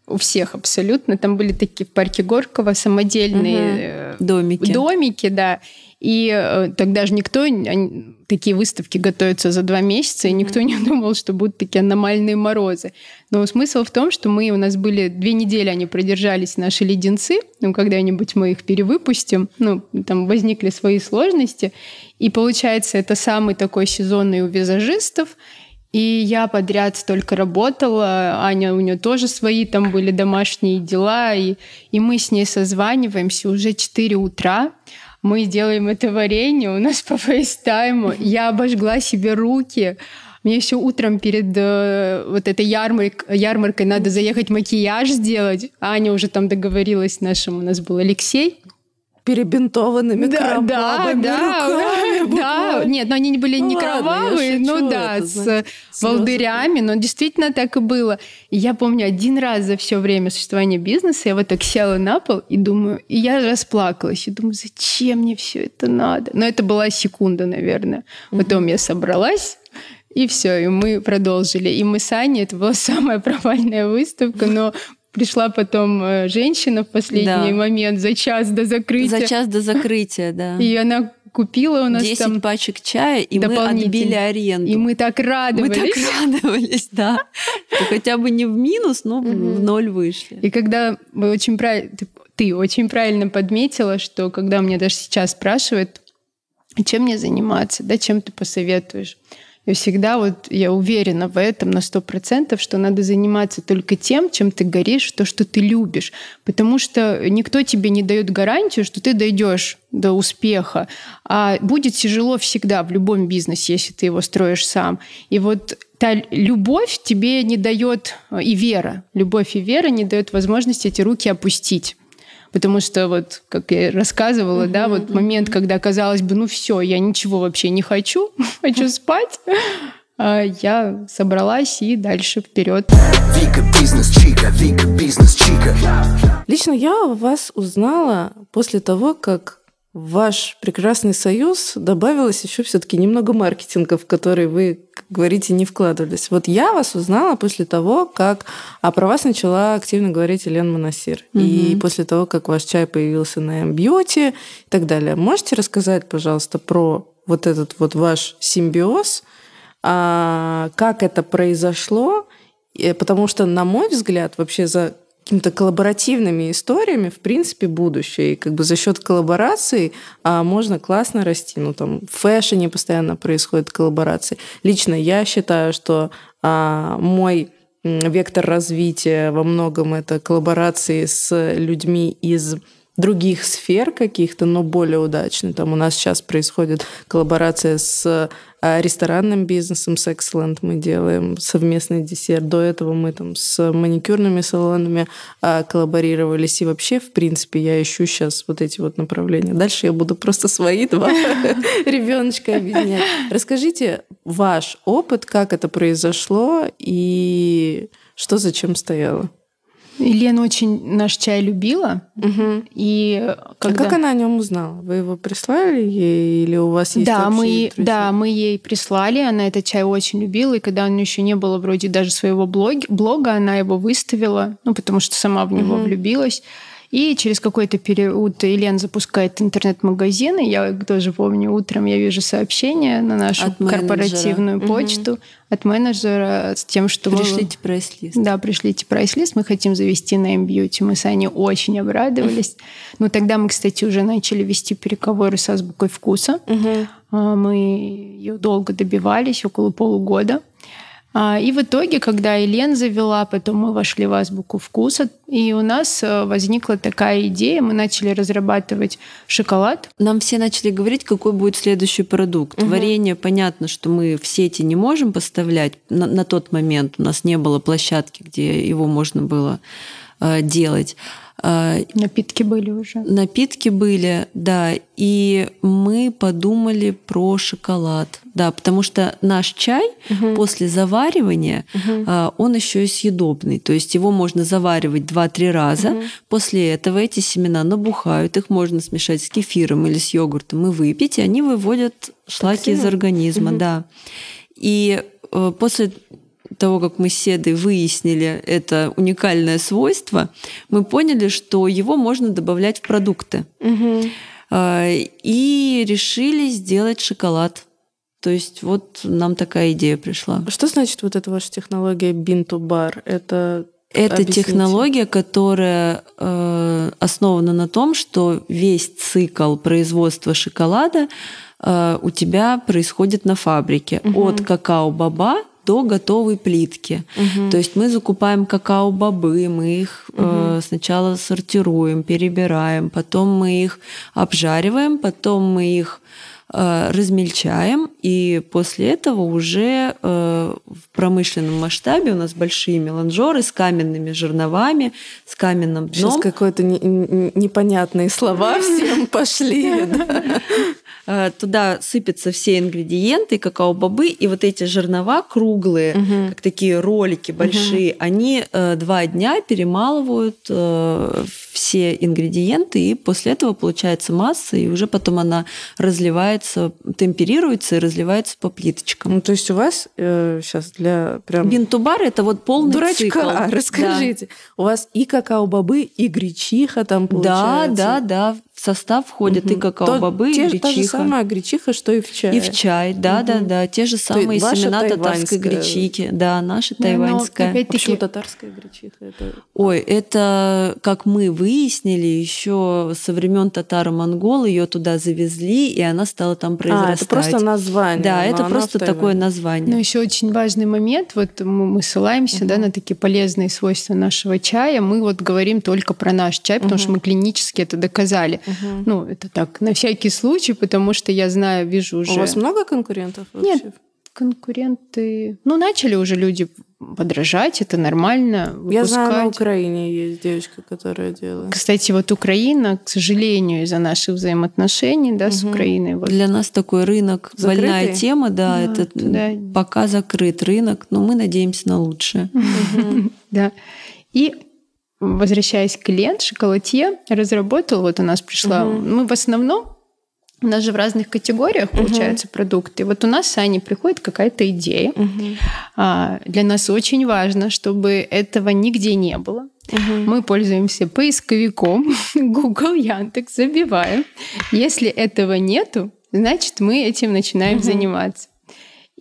у всех абсолютно. Там были такие в парке Горького самодельные угу. домики. Домики, да. И э, тогда же никто, они, такие выставки готовятся за два месяца, и никто не думал, что будут такие аномальные морозы. Но смысл в том, что мы, у нас были две недели, они продержались, наши леденцы, ну, когда-нибудь мы их перевыпустим, ну, там возникли свои сложности, и получается, это самый такой сезонный у визажистов, и я подряд столько работала, Аня, у нее тоже свои там были домашние дела, и, и мы с ней созваниваемся уже 4 утра, мы делаем это варенье, у нас по фейстайму. Я обожгла себе руки. Мне еще утром перед э, вот этой ярмарк, ярмаркой надо заехать макияж сделать. Аня уже там договорилась с нашим, у нас был Алексей, перебинтованными да, кровавыми да, руками. Да, нет, но они не были ну, не кровавые, ну да, с значит, волдырями, но действительно так и было. И я помню, один раз за все время существования бизнеса я вот так села на пол и думаю, и я расплакалась, и думаю, зачем мне все это надо? Но это была секунда, наверное. Потом я собралась, и все, и мы продолжили. И мы с Аней, это была самая провальная выставка, но Пришла потом э, женщина в последний да. момент за час до закрытия. За час до закрытия, да. И она купила у нас 10 там пачек чая, и мы отбили аренду. И мы так радовались. Мы так радовались, да. Хотя бы не в минус, но в ноль вышли. И когда вы очень правильно, ты очень правильно подметила, что когда мне даже сейчас спрашивают, чем мне заниматься, да, чем ты посоветуешь, и всегда вот я уверена в этом на сто процентов, что надо заниматься только тем, чем ты горишь, то, что ты любишь. Потому что никто тебе не дает гарантию, что ты дойдешь до успеха. А будет тяжело всегда в любом бизнесе, если ты его строишь сам. И вот та любовь тебе не дает и вера. Любовь и вера не дают возможности эти руки опустить. Потому что вот, как я рассказывала, uh-huh, да, вот момент, когда казалось бы, ну все, я ничего вообще не хочу, хочу спать, а я собралась и дальше вперед. Вика бизнес чика, Вика бизнес чика. Лично я вас узнала после того, как в ваш прекрасный союз добавилось еще все-таки немного маркетинга, в который вы, как говорите, не вкладывались. Вот я вас узнала после того, как а про вас начала активно говорить Елена Монасир. Угу. И после того, как ваш чай появился на M-Beauty и так далее. Можете рассказать, пожалуйста, про вот этот вот ваш симбиоз, а, как это произошло, потому что, на мой взгляд, вообще за какими-то коллаборативными историями, в принципе, будущее. И как бы за счет коллабораций а, можно классно расти. Ну, там, в фэшне постоянно происходят коллаборации. Лично я считаю, что а, мой вектор развития во многом это коллаборации с людьми из других сфер каких-то, но более удачный. Там у нас сейчас происходит коллаборация с а, ресторанным бизнесом, с Excellent мы делаем совместный десерт. До этого мы там с маникюрными салонами а, коллаборировались. И вообще, в принципе, я ищу сейчас вот эти вот направления. Дальше я буду просто свои два ребеночка объединять. Расскажите ваш опыт, как это произошло и что зачем стояло. Елена очень наш чай любила. Угу. И когда... А как она о нем узнала? Вы его прислали ей или у вас есть да, мы, друзья? Да, мы ей прислали. Она этот чай очень любила. И когда у нее еще не было вроде даже своего блога, блога она его выставила, ну, потому что сама в него угу. влюбилась. И через какой-то период Елена запускает интернет-магазин, и я тоже помню, утром я вижу сообщение на нашу от корпоративную менеджера. почту угу. от менеджера с тем, что пришлите мы... прайс-лист. Да, пришлите прайс-лист, мы хотим завести на MBeauty. Мы с Аней очень обрадовались. Ну, тогда мы, кстати, уже начали вести переговоры с азбукой вкуса. Угу. Мы ее долго добивались, около полугода. А, и в итоге, когда Елен завела, потом мы вошли в азбуку вкуса, и у нас э, возникла такая идея, мы начали разрабатывать шоколад. Нам все начали говорить, какой будет следующий продукт. Угу. Варенье, понятно, что мы в сети не можем поставлять. На, на тот момент у нас не было площадки, где его можно было э, делать. А, напитки были уже. Напитки были, да. И мы подумали про шоколад. Да, потому что наш чай угу. после заваривания, угу. он еще и съедобный. То есть его можно заваривать 2-3 раза. Угу. После этого эти семена набухают. Их можно смешать с кефиром или с йогуртом и выпить. И они выводят шлаки Токсины? из организма. Угу. Да. И э, после того, как мы с Седой выяснили это уникальное свойство, мы поняли, что его можно добавлять в продукты. Угу. И решили сделать шоколад. То есть вот нам такая идея пришла. Что значит вот эта ваша технология bar? Это это Объясните. технология, которая э, основана на том, что весь цикл производства шоколада э, у тебя происходит на фабрике. Угу. От какао-баба до готовой плитки. Угу. То есть мы закупаем какао-бобы, мы их угу. э, сначала сортируем, перебираем, потом мы их обжариваем, потом мы их размельчаем, и после этого уже э, в промышленном масштабе у нас большие меланжеры с каменными жерновами, с каменным дном. Сейчас какое-то непонятные слова всем пошли. Э, туда сыпятся все ингредиенты, какао-бобы, и вот эти жернова круглые, как такие ролики большие, они э, два дня перемалывают э, все ингредиенты, и после этого получается масса, и уже потом она разливается, темперируется и разливается по плиточкам. Ну, то есть у вас э, сейчас для прям... Бинтубар – это вот полный Дурачка, цикл. расскажите. Да. У вас и какао-бобы, и гречиха там получается. Да, да, да в состав входят угу. и какао-бобы, и гречиха. Та же самая гречиха, что и в чае. И в чай, да, угу. да, да. Те же самые семена татарской гречихи. Да, наша да, тайваньская. Но, Почему татарская гречиха? Это... Ой, это, как мы выяснили, еще со времен татаро-монгол ее туда завезли, и она стала там произрастать. А, это просто название. Да, это просто такое название. Но еще очень важный момент, вот мы, мы ссылаемся угу. да, на такие полезные свойства нашего чая. Мы вот говорим только про наш чай, потому угу. что мы клинически это доказали. Угу. Ну, это так, на всякий случай, потому что я знаю, вижу уже... У вас много конкурентов вообще? Нет, конкуренты... Ну, начали уже люди подражать, это нормально. Выпускать. Я знаю, на Украине есть девочка, которая делает. Кстати, вот Украина, к сожалению, из-за наших взаимоотношений да, угу. с Украиной. Вот. Для нас такой рынок Закрытый? больная тема, да, да это да. пока закрыт рынок, но мы надеемся на лучшее. Да. И возвращаясь к Лен, шоколадье разработал, вот у нас пришла, угу. мы в основном У нас же в разных категориях получаются продукты. Вот у нас с Аней приходит какая-то идея. А, для нас очень важно, чтобы этого нигде не было. Мы пользуемся поисковиком Google, Яндекс, забиваем. Если этого нету, значит, мы этим начинаем заниматься.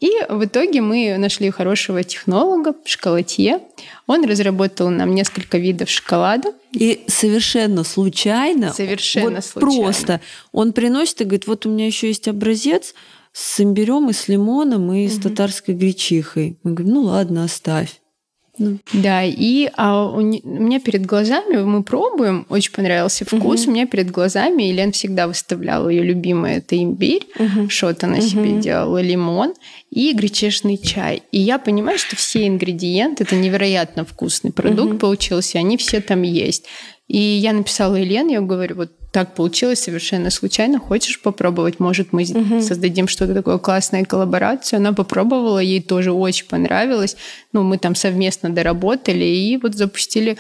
И в итоге мы нашли хорошего технолога, шоколадье. Он разработал нам несколько видов шоколада. И совершенно случайно, Совершенно вот случайно. просто, он приносит и говорит, вот у меня еще есть образец с имбирем и с лимоном и с татарской гречихой. Мы говорим, ну ладно, оставь. Да, и а у, не- у меня перед глазами, мы пробуем, очень понравился вкус, у меня перед глазами, Елена всегда выставляла ее любимое, это имбирь, что-то она себе делала, лимон и гречишный чай. И я понимаю, что все ингредиенты, это невероятно вкусный продукт получился, они все там есть. И я написала Елене, я говорю, вот так получилось совершенно случайно, хочешь попробовать? Может, мы создадим что-то такое классное коллаборацию. Она попробовала, ей тоже очень понравилось. Ну, мы там совместно доработали и вот запустили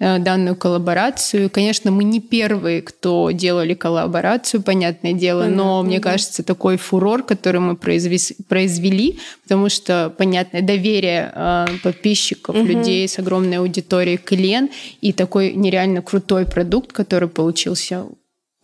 данную коллаборацию. Конечно, мы не первые, кто делали коллаборацию, понятное дело, но мне кажется, такой фурор, который мы произвес- произвели, потому что, понятное доверие э, подписчиков, людей с огромной аудиторией к Лен и такой нереально крутой продукт, который получился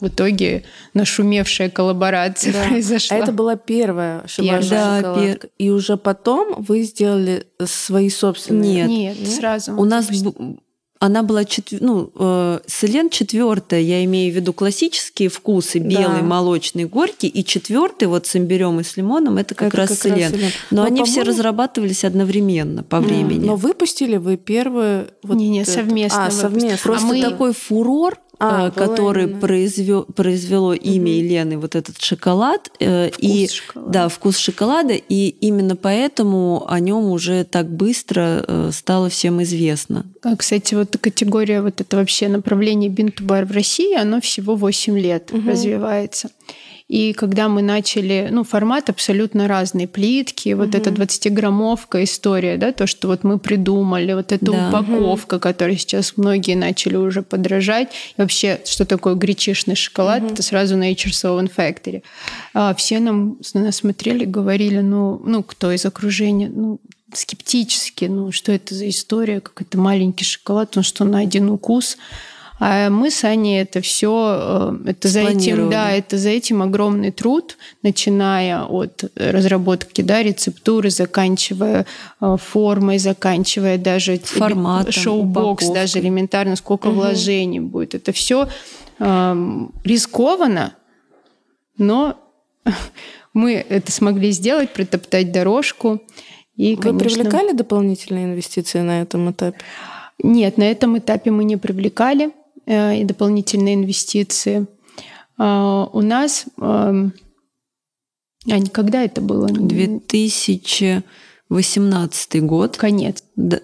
в итоге нашумевшая коллаборация Да. произошла. А это была первая шибажа Да, шоколадка. И уже потом вы сделали свои собственные. Нет. Нет, сразу. У нас б- она была четв... ну, э, Селен четвертая, я имею в виду классические вкусы, белый, Да. молочный, горький, и четвертый вот с имбирем и с лимоном, это как Это раз как раз Селен. Селен. Но, Но, они все разрабатывались одновременно по времени. Но выпустили вы первые... Вот Не-не, это- совместно А, совместно. Просто А мы- такой фурор, А, было который именно. произвел, произвело имя Елены, вот этот шоколад. э, и, шоколада. Да, вкус шоколада. И именно поэтому о нем уже так быстро э, стало всем известно. А, Кстати, вот категория, вот это вообще направление бинтубар в России, оно всего 8 лет развивается. И когда мы начали, ну, формат абсолютно разный, плитки, вот эта 20-граммовка история, да, то, что вот мы придумали, вот эта Да. упаковка, которой сейчас многие начали уже подражать. И вообще, что такое гречишный шоколад, это сразу Nature's Own Factory. А, все нам, на нас смотрели, говорили, ну, ну, кто из окружения, ну, скептически, ну, что это за история, как это маленький шоколад, он что, на один укус. А мы с Аней это все, это за этим, да, это за этим огромный труд, начиная от разработки, да, рецептуры, заканчивая э, формой, заканчивая даже Форматом, шоу-бокс, даже элементарно, сколько вложений будет. Это все рискованно, но мы это смогли сделать, протоптать дорожку. И, Вы конечно, привлекали дополнительные инвестиции на этом этапе? Нет, на этом этапе мы не привлекали э, и дополнительные инвестиции. А, у нас... эм, Ань, когда это было? 2018 год. Конец. Да,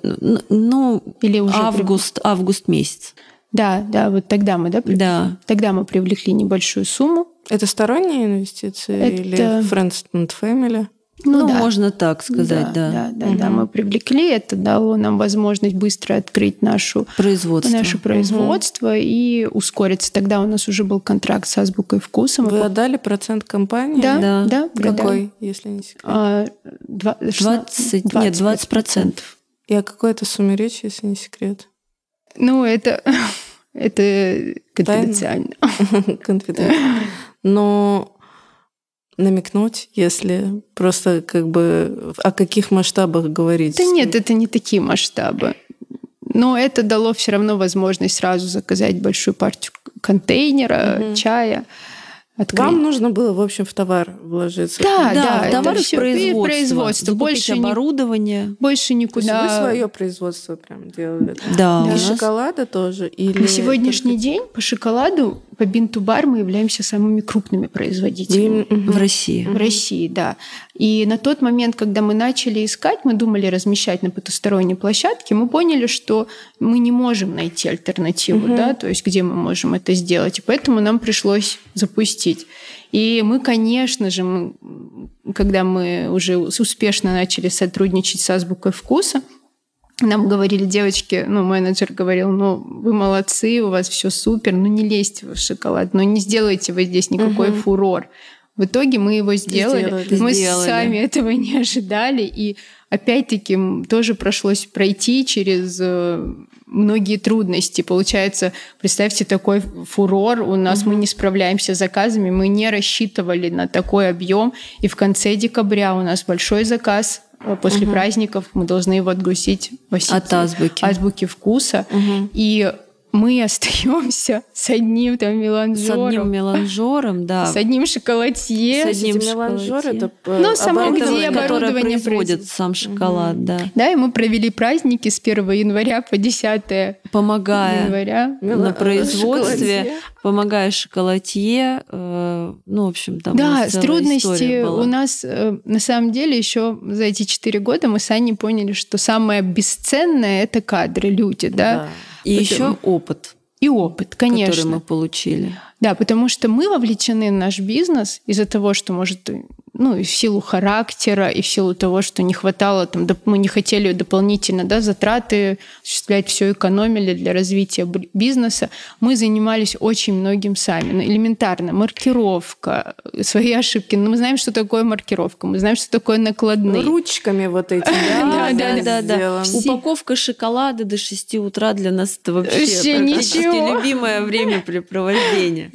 ну, Или уже август, август месяц. Да, да, вот тогда мы, да, привлекли? Да. Тогда мы привлекли небольшую сумму. Это сторонние инвестиции Это- или Friends and Family? Ну, да. можно так сказать, да. Да, да, да, мы привлекли. Это дало нам возможность быстро открыть нашу Производство. наше производство и ускориться. Тогда у нас уже был контракт с азбукой вкуса. Мы Вы отдали процент компании? Да, Да. да, продали. Какой, если не секрет? А, два- 20, 20, нет, 20 процентов. И о какой это сумме речи, если не секрет? Ну, это, это конфиденциально. Конфиденциально. Но намекнуть, если просто как бы о каких масштабах говорить? Да нет, это не такие масштабы. Но это дало все равно возможность сразу заказать большую партию контейнера, чая. открыть. Вам нужно было, в общем, в товар вложиться. Да, Да, да, в это товары в всё, и производство. производство. Больше, ни- оборудование. больше То есть никуда. вы свое производство прям делали? Да, И нас- шоколада тоже? Или На сегодняшний только- день по шоколаду, по бинту-бар мы являемся самыми крупными производителями. В России. в России, да. И на тот момент, когда мы начали искать, мы думали размещать на потусторонней площадке, мы поняли, что мы не можем найти альтернативу, да, то есть где мы можем это сделать. И поэтому нам пришлось запустить. И мы, конечно же, мы, когда мы уже успешно начали сотрудничать с Азбукой вкуса, нам говорили девочки, ну, менеджер говорил, ну, вы молодцы, у вас все супер, ну, не лезьте в шоколад, ну, не сделайте вы здесь никакой угу. фурор. В итоге мы его сделали. сделали. Мы сделали. сами этого не ожидали. И опять-таки тоже пришлось пройти через э, многие трудности. Получается, представьте, такой фурор, у нас угу. мы не справляемся с заказами, мы не рассчитывали на такой объем. И в конце декабря у нас большой заказ после угу. праздников, мы должны его отгрузить в От азбуки. азбуки вкуса. Угу. И мы остаемся с одним там меланжером. С одним меланжером, да. С одним шоколадье. С одним меланжер это Ну, само где оборудование производит сам шоколад, угу. да. Да, и мы провели праздники с 1 января по 10 Помогая января. на производстве, помогая шоколадье, э, ну, в общем, там Да, с трудности у нас, э, на самом деле, еще за эти 4 года мы с Аней поняли, что самое бесценное — это кадры, люди, да. да и Потом... еще опыт. И опыт, конечно. Который мы получили. Да, потому что мы вовлечены в наш бизнес из-за того, что, может, ну, и в силу характера, и в силу того, что не хватало, там, мы не хотели дополнительно да, затраты осуществлять, все экономили для развития бизнеса, мы занимались очень многим сами. Ну, элементарно, маркировка, свои ошибки. Ну, мы знаем, что такое маркировка, мы знаем, что такое накладные. Ручками вот эти, да? Да, да, да. Упаковка шоколада до 6 утра для нас это вообще практически любимое времяпрепровождение.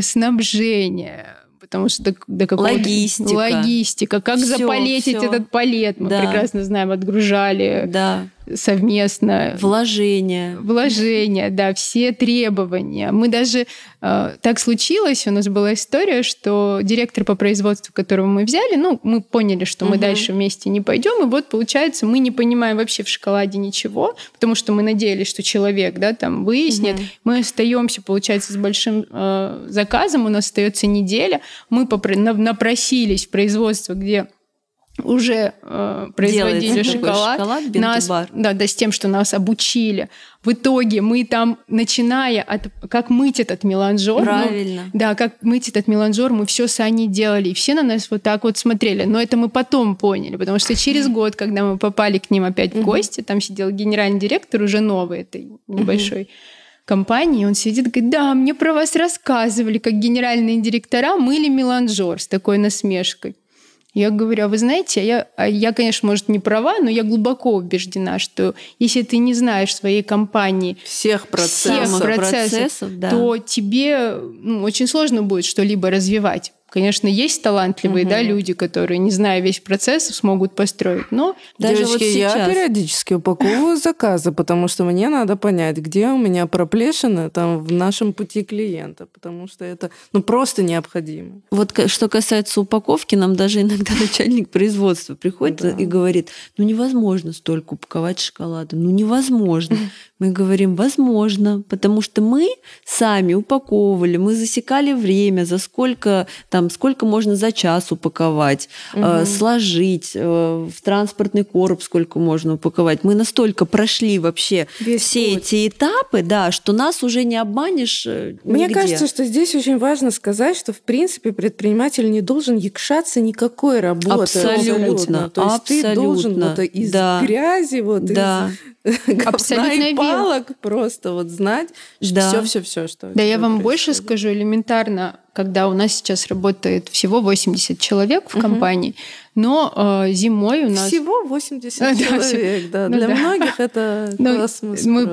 Снабжение потому что до, до какого логистика, логистика, как всё, запалетить всё. этот палет, мы да. прекрасно знаем, отгружали. Да совместно. Вложения. Вложения, да, все требования. Мы даже... Э, так случилось, у нас была история, что директор по производству, которого мы взяли, ну, мы поняли, что мы угу. дальше вместе не пойдем, и вот, получается, мы не понимаем вообще в шоколаде ничего, потому что мы надеялись, что человек, да, там выяснит. Угу. Мы остаемся, получается, с большим э, заказом, у нас остается неделя, мы попро- напросились в производство, где уже э, производили шоколад, шоколад нас, да, да, с тем, что нас обучили. В итоге мы там, начиная от как мыть этот меланжер, ну, правильно, ну, да, как мыть этот меланжер, мы все сами делали, и все на нас вот так вот смотрели. Но это мы потом поняли, потому что через год, когда мы попали к ним опять в гости, там сидел генеральный директор уже новый этой небольшой компании, он сидит и говорит, да, мне про вас рассказывали, как генеральные директора мыли меланжер с такой насмешкой. Я говорю, а вы знаете, я, а я, конечно, может, не права, но я глубоко убеждена, что если ты не знаешь своей компании всех процессов, всех процессов, процессов да. то тебе ну, очень сложно будет что-либо развивать. Конечно, есть талантливые угу. да, люди, которые, не зная весь процесс, смогут построить. Но даже Девочки, вот сейчас... я периодически упаковываю заказы, потому что мне надо понять, где у меня проплешины там в нашем пути клиента, потому что это ну, просто необходимо. Вот что касается упаковки, нам даже иногда начальник производства приходит да. и говорит, ну невозможно столько упаковать шоколада, ну невозможно. Мы говорим, возможно, потому что мы сами упаковывали, мы засекали время, за сколько там там сколько можно за час упаковать, угу. э, сложить, э, в транспортный короб сколько можно упаковать. Мы настолько прошли вообще Весь все путь. эти этапы, да, что нас уже не обманешь э, нигде. Мне кажется, что здесь очень важно сказать, что в принципе предприниматель не должен якшаться никакой работы. Абсолютно. То есть Абсолютно. ты должен вот из да. грязи, вот да. из Абсолютно палок просто вот знать да. все, все, все, что. Да, я вам больше скажу элементарно когда у нас сейчас работает всего 80 человек в угу. компании, но э, зимой у нас... Всего 80 человек, да. Ну, Для да. многих это ну, космос мы,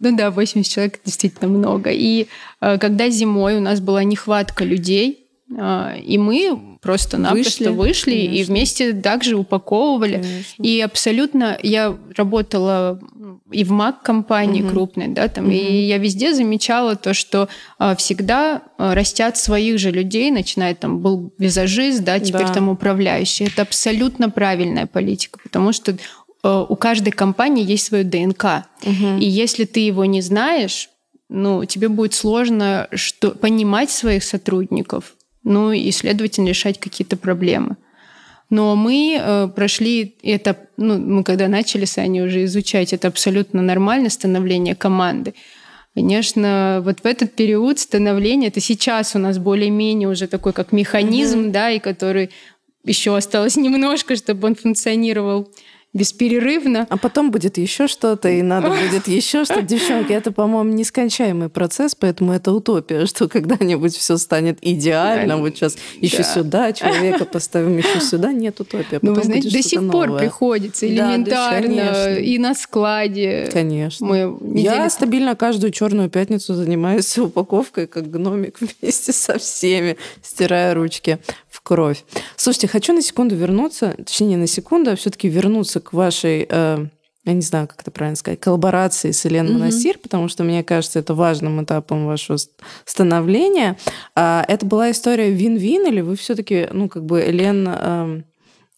Ну да, 80 человек действительно много. И э, когда зимой у нас была нехватка людей, и мы просто-напросто вышли, вышли и вместе также упаковывали. Конечно. И абсолютно я работала и в Mac компании угу. крупной, да, там, угу. и я везде замечала то, что а, всегда а, растят своих же людей, начинает там был визажист, да, теперь да. там управляющий. Это абсолютно правильная политика, потому что а, у каждой компании есть свое ДНК, угу. и если ты его не знаешь, ну, тебе будет сложно что, понимать своих сотрудников, ну и, следовательно, решать какие-то проблемы. Но мы э, прошли это, ну, мы когда начали с Аней уже изучать, это абсолютно нормально становление команды. Конечно, вот в этот период становления, это сейчас у нас более-менее уже такой как механизм, mm-hmm. да, и который еще осталось немножко, чтобы он функционировал бесперерывно. А потом будет еще что-то, и надо будет еще что-то. Девчонки, это, по-моему, нескончаемый процесс, поэтому это утопия, что когда-нибудь все станет идеально. Вот сейчас еще сюда человека поставим, еще сюда. Нет утопии. Ну, вы знаете, до сих пор приходится элементарно и на складе. Конечно. Мы Я стабильно каждую черную пятницу занимаюсь упаковкой, как гномик вместе со всеми, стирая ручки в кровь. Слушайте, хочу на секунду вернуться, точнее, не на секунду, а все-таки вернуться к вашей э, я не знаю, как это правильно сказать, коллаборации с Елен Монастир, потому что, мне кажется, это важным этапом вашего становления. А это была история вин-вин, или вы все-таки, ну, как бы, Елен эм,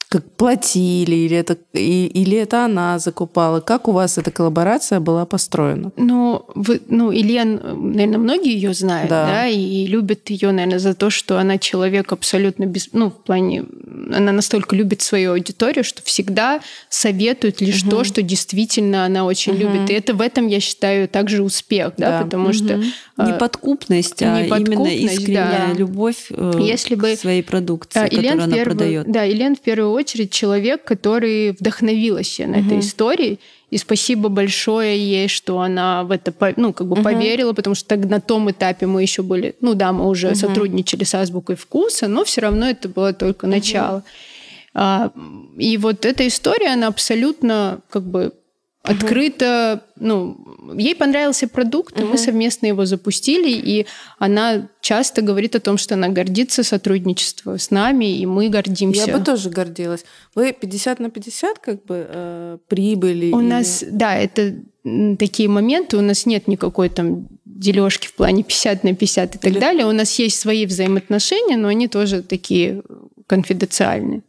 как платили, или это, и, или это она закупала? Как у вас эта коллаборация была построена? Ну, вы, ну Ильян, наверное, многие ее знают, да, да и, и любят ее, наверное, за то, что она человек абсолютно без, ну, в плане, она настолько любит свою аудиторию, что всегда советует лишь угу. то, что действительно она очень угу. любит. И это в этом, я считаю, также успех, да, да потому угу. что... Не подкупность, а именно искренняя да. любовь э, Если бы, к своей продукции, которую Ильян она первую, продает. Да, Ильян в первую очередь человек, который вдохновилась на угу. этой истории. И спасибо большое ей, что она в это ну, как бы угу. поверила, потому что на том этапе мы еще были, ну да, мы уже угу. сотрудничали с азбукой вкуса, но все равно это было только угу. начало. А, и вот эта история, она абсолютно как бы открыто, ну, ей понравился продукт, и мы совместно его запустили, и она часто говорит о том, что она гордится сотрудничеством с нами, и мы гордимся. Я бы тоже гордилась. Вы 50 на 50 как бы э, прибыли? У или... нас, да, это такие моменты, у нас нет никакой там дележки в плане 50 на 50 и так или... далее. У нас есть свои взаимоотношения, но они тоже такие конфиденциальные.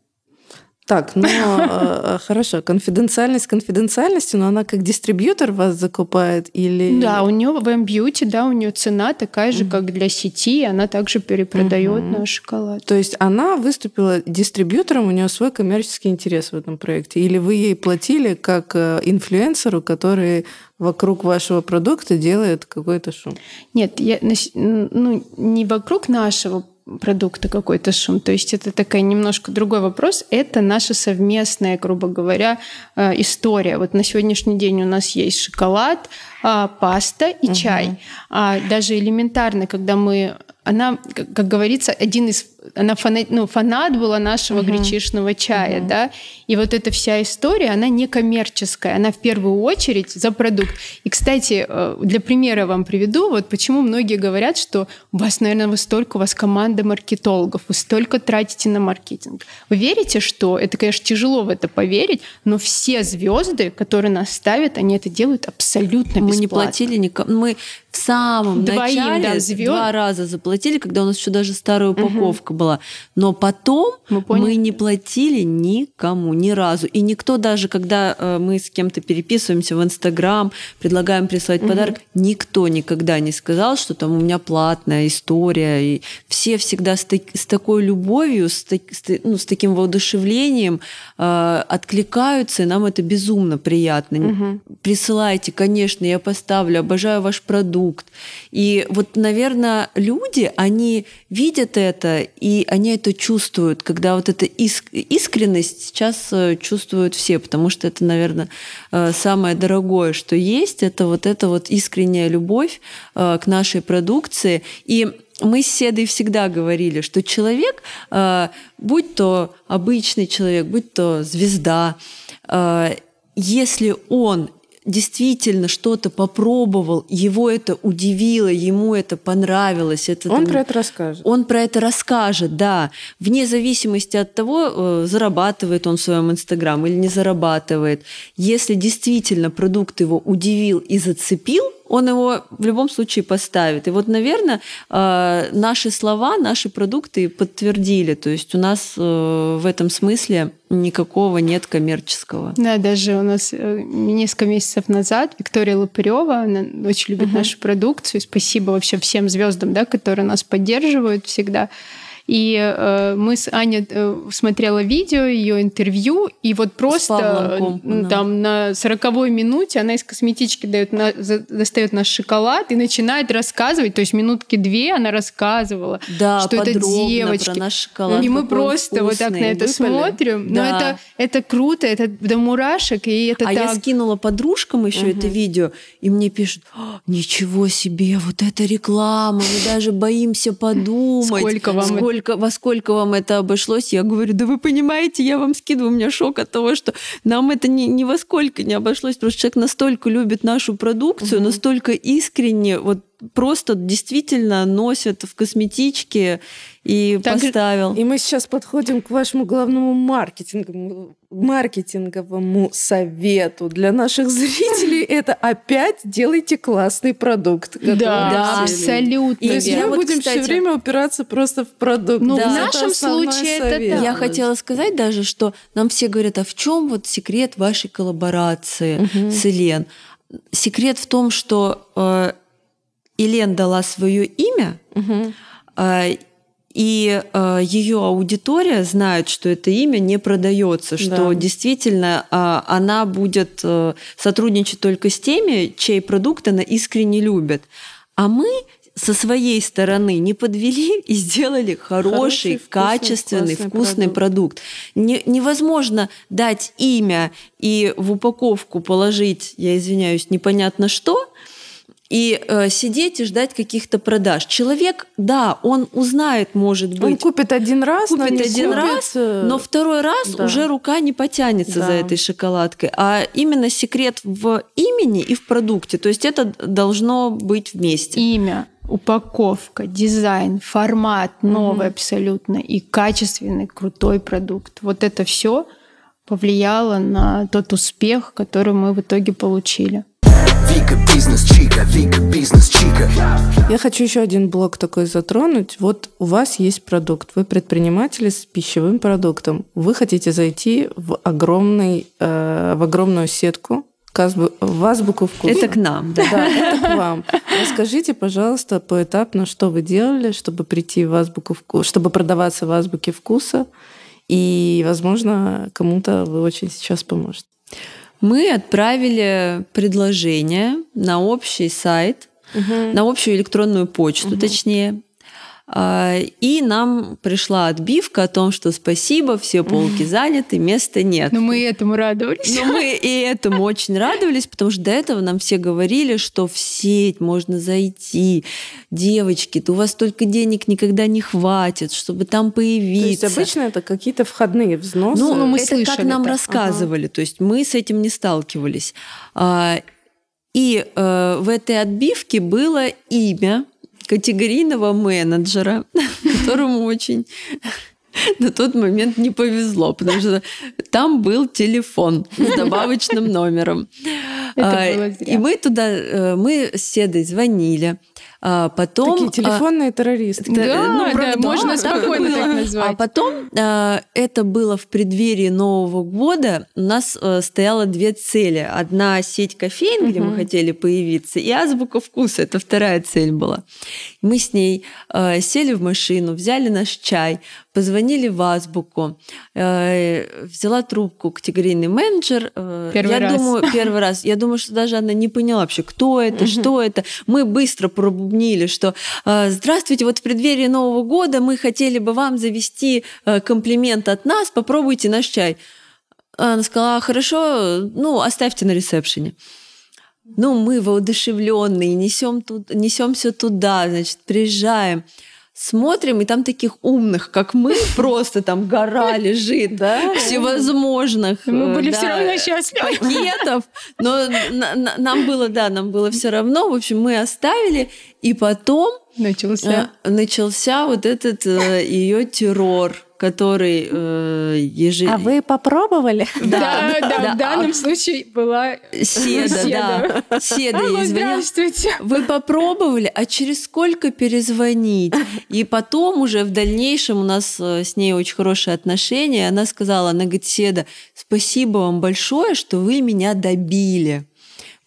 Так, ну э, хорошо, конфиденциальность конфиденциальностью, но она как дистрибьютор вас закупает или... Да, у нее в M-Beauty, да, у нее цена такая же, как для сети, она также перепродает наш шоколад. То есть она выступила дистрибьютором, у нее свой коммерческий интерес в этом проекте, или вы ей платили как э, инфлюенсеру, который вокруг вашего продукта делает какой-то шум? Нет, я, ну, не вокруг нашего продукта какой-то шум. То есть это такой немножко другой вопрос. Это наша совместная, грубо говоря, э, история. Вот на сегодняшний день у нас есть шоколад, а, паста и угу. чай. А даже элементарно, когда мы она, как говорится, один из она фанат, ну, фанат была нашего uh-huh. гречишного чая, uh-huh. да, и вот эта вся история, она не коммерческая, она в первую очередь за продукт. И, кстати, э, для примера вам приведу, вот почему многие говорят, что у вас, наверное, вы столько, у вас команда маркетологов, вы столько тратите на маркетинг. Вы верите, что, это, конечно, тяжело в это поверить, но все звезды, которые нас ставят, они это делают абсолютно бесплатно. Мы не платили никому, мы в самом Двоим, начале да, звезд... два раза заплатили, когда у нас еще даже старая упаковка. Была. Но потом мы, мы не платили никому ни разу. И никто даже, когда э, мы с кем-то переписываемся в Инстаграм, предлагаем прислать угу. подарок, никто никогда не сказал, что там у меня платная история. И все всегда с, так, с такой любовью, с, так, с, ну, с таким воодушевлением э, откликаются, и нам это безумно приятно. Угу. Присылайте, конечно, я поставлю, обожаю ваш продукт продукт. И вот, наверное, люди, они видят это, и они это чувствуют, когда вот эта иск- искренность сейчас э, чувствуют все, потому что это, наверное, э, самое дорогое, что есть, это вот эта вот искренняя любовь э, к нашей продукции. И мы с Седой всегда говорили, что человек, будь то обычный человек, будь то звезда, если он действительно что-то попробовал, его это удивило, ему это понравилось. Это, он там, про это расскажет. Он про это расскажет, да. Вне зависимости от того, э, зарабатывает он в своем Инстаграм или не зарабатывает. Если действительно продукт его удивил и зацепил, он его в любом случае поставит. И вот, наверное, э, наши слова, наши продукты подтвердили. То есть у нас э, в этом смысле никакого нет коммерческого. Да, даже у нас э, несколько месяцев назад Виктория Лопырева, она очень любит угу. нашу продукцию. Спасибо вообще всем звездам, да, которые нас поддерживают всегда. И э, мы с Аней э, смотрела видео, ее интервью, и вот просто э, да. там на 40 минуте она из косметички дает на- за- достает наш шоколад и начинает рассказывать, то есть минутки две она рассказывала, Да, что это девочки. про наш шоколад. и мы просто вот так на это Выпали. смотрим. Но Да. это, это круто, это до мурашек, и это а я так... скинула подружкам еще это видео, и мне пишут, «А, ничего себе, вот это реклама, мы даже боимся подумать. Сколько вам это- сколько, во сколько вам это обошлось? Я говорю, да вы понимаете, я вам скидываю, у меня шок от того, что нам это ни, ни во сколько не обошлось, что человек настолько любит нашу продукцию, настолько искренне, вот просто действительно носят в косметичке и Так поставил. И мы сейчас подходим к вашему главному маркетинговому, маркетинговому совету для наших зрителей. Это опять делайте классный продукт. Да, взяли. абсолютно. И То есть я мы вот, будем кстати- все время упираться просто в продукт. Ну, в Это нашем случае это совет. да. Я хотела сказать даже, что нам все говорят, а в чем вот секрет вашей коллаборации с Елен? Секрет в том, что э, Елен дала свое имя, э, и ее аудитория знает, что это имя не продается, что Да. действительно э, она будет э, сотрудничать только с теми, чей продукт она искренне любит. А мы со своей стороны не подвели и сделали хороший, Хороший, вкусный, качественный, классный вкусный продукт. Не- невозможно дать имя и в упаковку положить, я извиняюсь, непонятно что, и э, сидеть и ждать каких-то продаж. Человек, да, он узнает, может Он быть, купит один раз, но купит не один купит, раз, э, но второй раз да. уже рука не потянется Да. за этой шоколадкой. А именно секрет в имени и в продукте. То есть это должно быть вместе. Имя, упаковка, дизайн, формат новый абсолютно и качественный, крутой продукт. Вот это все повлияло на тот успех, который мы в итоге получили. Вика бизнес чика, Вика бизнес чика. Я хочу еще один блок такой затронуть. Вот у вас есть продукт, вы предприниматели с пищевым продуктом. Вы хотите зайти в, огромный, э, в огромную сетку, в азбуку вкуса. Это к нам, да. Да, это к вам. Расскажите, пожалуйста, поэтапно, что вы делали, чтобы прийти в азбуку вкуса, чтобы продаваться в азбуке вкуса, и, возможно, кому-то вы очень сейчас поможете. Мы отправили предложение на общий сайт, на общую электронную почту, точнее. А, И нам пришла отбивка о том, что спасибо, все полки заняты, места нет. Но мы этому радовались. Но мы и этому очень радовались, потому что до этого нам все говорили, что в сеть можно зайти. Девочки, то у вас только денег никогда не хватит, чтобы там То есть появиться. обычно это какие-то входные взносы. Ну, Ну, мы это как слышали нам так. рассказывали, то есть мы с этим не сталкивались. А, И э, в этой отбивке было имя категорийного менеджера, которому очень на тот момент не повезло, потому что там был телефон с добавочным номером. А. И мы туда, э, мы с Седой звонили, а потом... Такие а, телефонные террористы. Да, ну, да, правда, можно спокойно было. так назвать. А потом э, это было в преддверии Нового года. У нас э, стояло две цели. Одна сеть кофеин, где мы хотели появиться, и азбука вкуса. Это вторая цель была. Мы с ней э, сели в машину, взяли наш чай, позвонили в азбуку, э, взяла трубку категорийный менеджер. э, Первый я раз. думаю, первый раз. Я думаю, что даже она не поняла вообще, кто это, что это. Мы быстро пробубнили, что э, здравствуйте, вот в преддверии Нового года мы хотели бы вам завести комплимент от нас, попробуйте наш чай. Она сказала, «А, хорошо, ну, оставьте на ресепшене. Ну, мы воодушевленные, несем тут, несемся туда, значит, приезжаем. Смотрим, и там таких умных, как мы, просто там гора лежит, Да. всевозможных Мы э, были да, все равно счастливы. пакетов, но на- на- нам было, да, нам было все равно. В общем, мы оставили, и потом Начался. э, начался вот этот ее террор, который э, еже- А вы попробовали? Да, да, да. в данном случае была Седа, да. Седа Алло, здравствуйте. Вы попробовали, а через сколько перезвонить? И потом уже в дальнейшем у нас э, с ней очень хорошие отношения. Она сказала, она говорит, Седа, спасибо вам большое, что вы меня добили.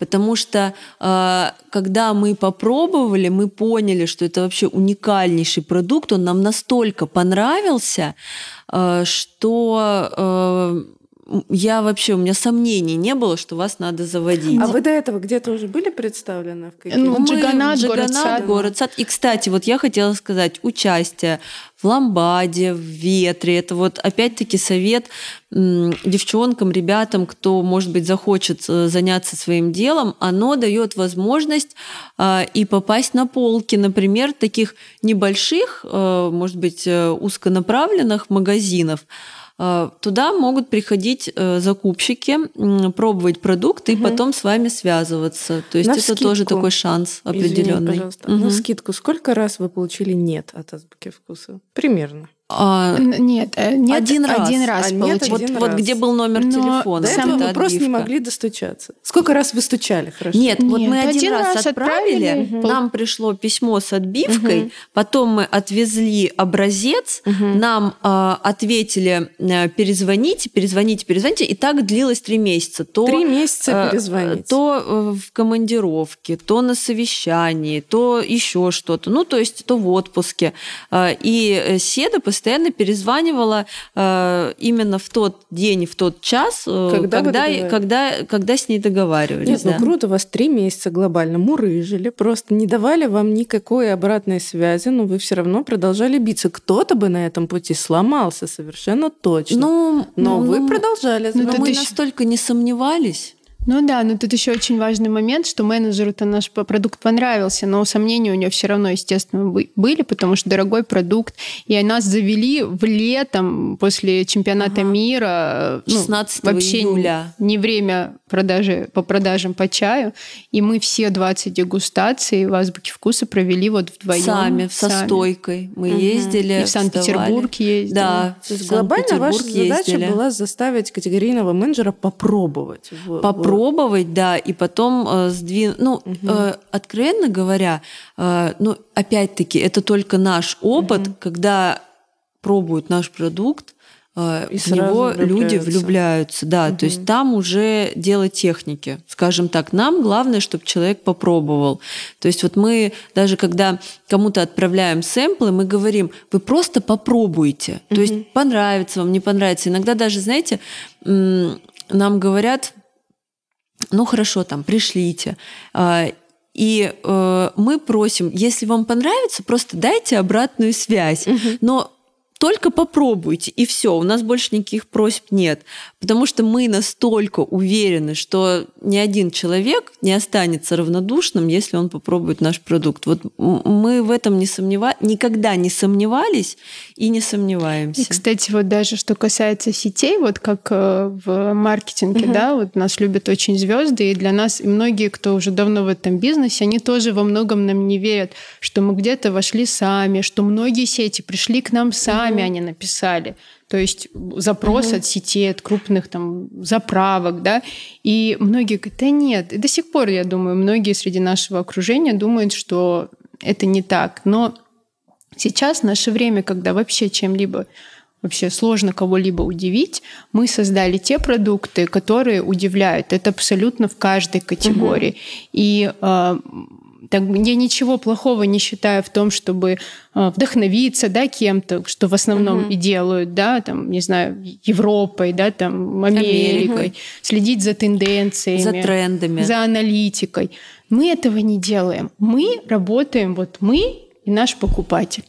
Потому что э, когда мы попробовали, мы поняли, что это вообще уникальнейший продукт, он нам настолько понравился, э, что я вообще, у меня сомнений не было, что вас надо заводить. А вы до этого где-то уже были представлены? В каких-то? ну, Джиганат, мы, город Джиганат, сад. город сад. И, кстати, вот я хотела сказать, участие в ламбаде, в ветре, это вот опять-таки совет м, девчонкам, ребятам, кто, может быть, захочет э, заняться своим делом, оно дает возможность э, и попасть на полки, например, таких небольших, э, может быть, э, узконаправленных магазинов, Туда могут приходить э, закупщики, пробовать продукты и потом с вами связываться. То есть На это тоже вскидку. такой шанс Извини, определенный. пожалуйста. Мгм. На скидку сколько раз вы получили нет от азбуки вкуса? Примерно. А, Нет, э, нет, Один раз. Один раз А нет, вот, один вот раз. где был номер Но телефона. До вот этого вы просто не могли достучаться. Сколько раз вы стучали, хорошо? Нет, вот Нет, мы один, один раз, раз отправили, отправили. нам пришло письмо с отбивкой, потом мы отвезли образец, нам а, ответили э, перезвоните, перезвоните, перезвоните, и так длилось три месяца. То, Три месяца э, перезвонить. То э, в командировке, то на совещании, то еще что-то. Ну, то есть то в отпуске. Э, И Седа постоянно перезванивала э, именно в тот день и в тот час, э, Когда когда, когда, когда с ней договаривались. Нет, да. ну круто, вас три месяца глобально мурыжили, просто не давали вам никакой обратной связи, но вы все равно продолжали биться. Кто-то бы на этом пути сломался совершенно точно. Ну, но ну, вы ну, продолжали. ну, но тут мы еще- настолько не сомневались. Ну да, но тут еще очень важный момент, что менеджеру-то наш продукт понравился, но сомнения у нее все равно, естественно, бы- были, потому что дорогой продукт. И нас завели в летом после чемпионата мира. э, ну, 16 вообще июля. не время продажи, по продажам по чаю. И мы все 20 дегустаций в Азбуке вкуса провели вот вдвоем. Сами, со стойкой. Мы ездили. И в Санкт-Петербург ездили. Да, То есть глобально ваша задача ездили. была заставить категорийного менеджера попробовать. в- попробовать, да, и потом э, сдвинуть. Ну, э, откровенно говоря, э, ну, опять-таки, это только наш опыт, когда пробуют наш продукт, э, И в него люди влюбляются. влюбляются, да, то есть там уже дело техники, скажем так. Нам главное, чтобы человек попробовал. То есть вот мы даже когда кому-то отправляем сэмплы, мы говорим, вы просто попробуйте. То есть понравится вам, не понравится. Иногда даже, знаете, нам говорят, ну хорошо, там, пришлите. А, И э, мы просим, если вам понравится, просто дайте обратную связь. Но только попробуйте, и все, у нас больше никаких просьб нет. Потому что мы настолько уверены, что ни один человек не останется равнодушным, если он попробует наш продукт. Вот мы в этом не сомневались, никогда не сомневались и не сомневаемся. И, кстати, вот даже что касается сетей, вот как э, в маркетинге, да, вот нас любят очень звезды, и для нас, и многие, кто уже давно в этом бизнесе, они тоже во многом нам не верят, что мы где-то вошли сами, что многие сети пришли к нам сами, они написали. То есть запрос от сетей, от крупных там заправок, да, и многие говорят, да нет, и до сих пор, я думаю, многие среди нашего окружения думают, что это не так, но Сейчас наше время, когда вообще чем-либо вообще сложно кого-либо удивить, мы создали те продукты, которые удивляют. Это абсолютно в каждой категории. И э, так, я ничего плохого не считаю в том, чтобы э, вдохновиться да, кем-то, что в основном и делают, да, там, не знаю, Европой, да, там, Америкой, следить за тенденциями, За трендами. за аналитикой. Мы этого не делаем. Мы работаем, вот мы и наш покупатель.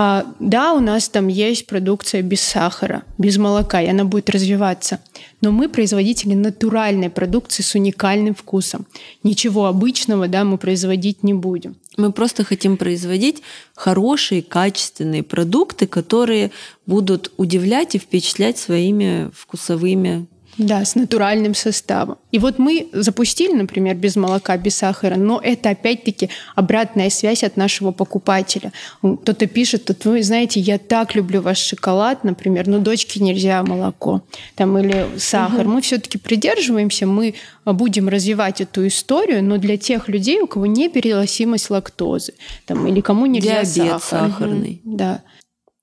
А, да, у нас там есть продукция без сахара, без молока, и она будет развиваться. Но мы производители натуральной продукции с уникальным вкусом. Ничего обычного, да, мы производить не будем. Мы просто хотим производить хорошие, качественные продукты, которые будут удивлять и впечатлять своими вкусовыми Да, с натуральным составом. И вот мы запустили, например, без молока, без сахара, но это опять-таки обратная связь от нашего покупателя. Кто-то пишет, тут вы знаете, я так люблю ваш шоколад, например, но дочке нельзя молоко там, или сахар. Мы все-таки придерживаемся, мы будем развивать эту историю, но для тех людей, у кого непереносимость лактозы там, или кому нельзя Диабет сахар. сахарный. Да.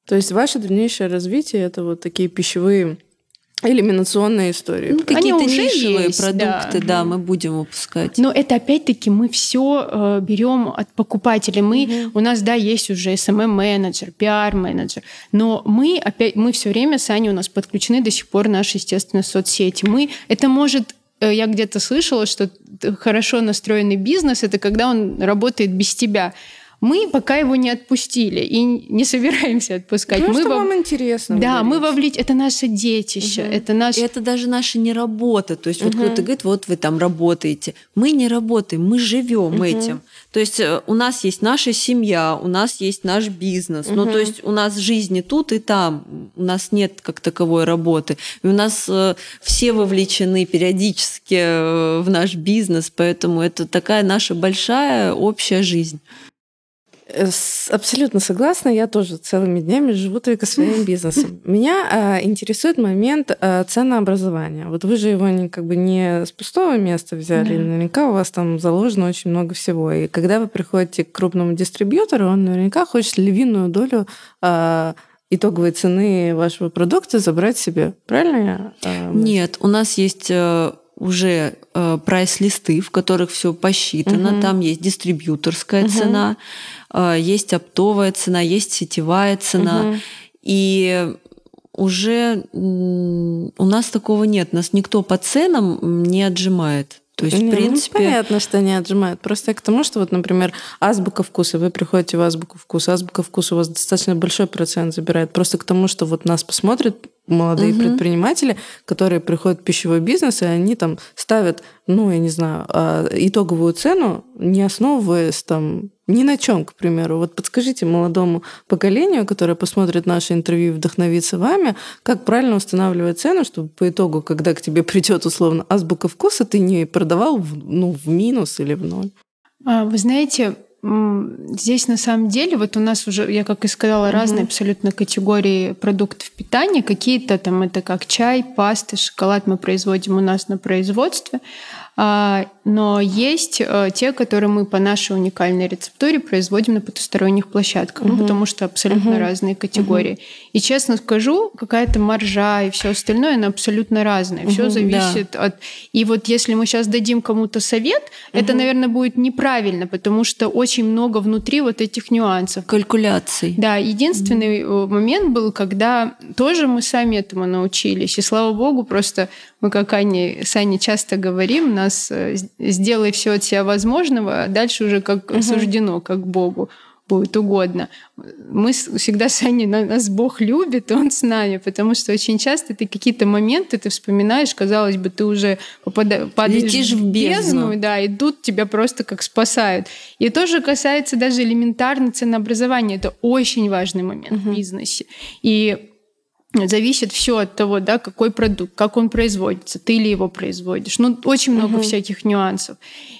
То есть ваше дальнейшее развитие это вот такие пищевые элиминационные истории. Ну, какие-то нишевые есть, продукты, да. да. мы будем выпускать. Но это опять-таки мы все берем от покупателей. Мы, У нас, да, есть уже SMM-менеджер, пиар-менеджер, но мы опять, мы все время с Аней у нас подключены до сих пор наши, естественно, соцсети. Мы, это может э, я где-то слышала, что хорошо настроенный бизнес это когда он работает без тебя. Мы пока его не отпустили и не собираемся отпускать. Потому мы что во- вам интересно. Да, мы говорить. вовлечь. Это наше детище, это наш. Это даже наша не работа. То есть вот кто-то говорит, вот вы там работаете. Мы не работаем, мы живем этим. То есть э, у нас есть наша семья, у нас есть наш бизнес. Ну, то есть у нас жизни тут и там. У нас нет как таковой работы. И у нас э, все вовлечены периодически э, в наш бизнес, поэтому это такая наша большая общая жизнь. Э, Абсолютно согласна. Я тоже целыми днями живу только своим бизнесом. Меня а, интересует момент а, ценообразования. Вот вы же его не, как бы не с пустого места взяли. Да. Наверняка у вас там заложено очень много всего. И когда вы приходите к крупному дистрибьютору, он наверняка хочет львиную долю а, итоговой цены вашего продукта забрать себе. Правильно я? Нет, у нас есть э, уже э, прайс-листы, в которых все посчитано. Мгм. Там есть дистрибьюторская Мгм. цена, э, есть оптовая цена, есть сетевая цена. Мгм. И уже у нас такого нет. Нас никто по ценам не отжимает. То есть, Не, в ну, принципе, понятно, что они отжимают. Просто к тому, что вот, например, азбука вкуса, вы приходите в азбуку вкуса, азбука вкуса у вас достаточно большой процент забирает. Просто к тому, что вот нас посмотрят молодые Мгм. предприниматели, которые приходят в пищевой бизнес, и они там ставят, ну, я не знаю, а, итоговую цену, не основываясь там ни на чем, к примеру. Вот подскажите молодому поколению, которое посмотрит наше интервью и вдохновится вами, как правильно устанавливать цену, чтобы по итогу, когда к тебе придет условно азбука вкуса, ты не продавал в, ну, в минус или в ноль. А, Вы знаете, здесь на самом деле, вот у нас уже, я как и сказала, разные абсолютно категории продуктов питания. Какие-то там это как чай, пасты, шоколад мы производим у нас на производстве. А, Но есть э, те, которые мы по нашей уникальной рецептуре производим на потусторонних площадках, ну, потому что абсолютно разные категории. И честно скажу, какая-то маржа и все остальное, она абсолютно разная. Все Мгм, зависит от... И вот если мы сейчас дадим кому-то совет, это, наверное, будет неправильно, потому что очень много внутри вот этих нюансов. калькуляций. Да, единственный э, момент был, когда тоже мы сами этому научились. И слава богу, просто мы, как Аня, с Аней часто говорим, нас э, сделай все от себя возможного, а дальше уже как суждено, как Богу будет угодно. Мы всегда с Аней, на- нас Бог любит, Он с нами, потому что очень часто ты какие-то моменты ты вспоминаешь, казалось бы, ты уже попада- падаешь Летишь в бездну. да, и тут тебя просто как спасают. И тоже касается даже элементарно ценообразования. Это очень важный момент в бизнесе. И зависит все от того, да, какой продукт, как он производится, ты ли его производишь. Ну, очень много всяких нюансов.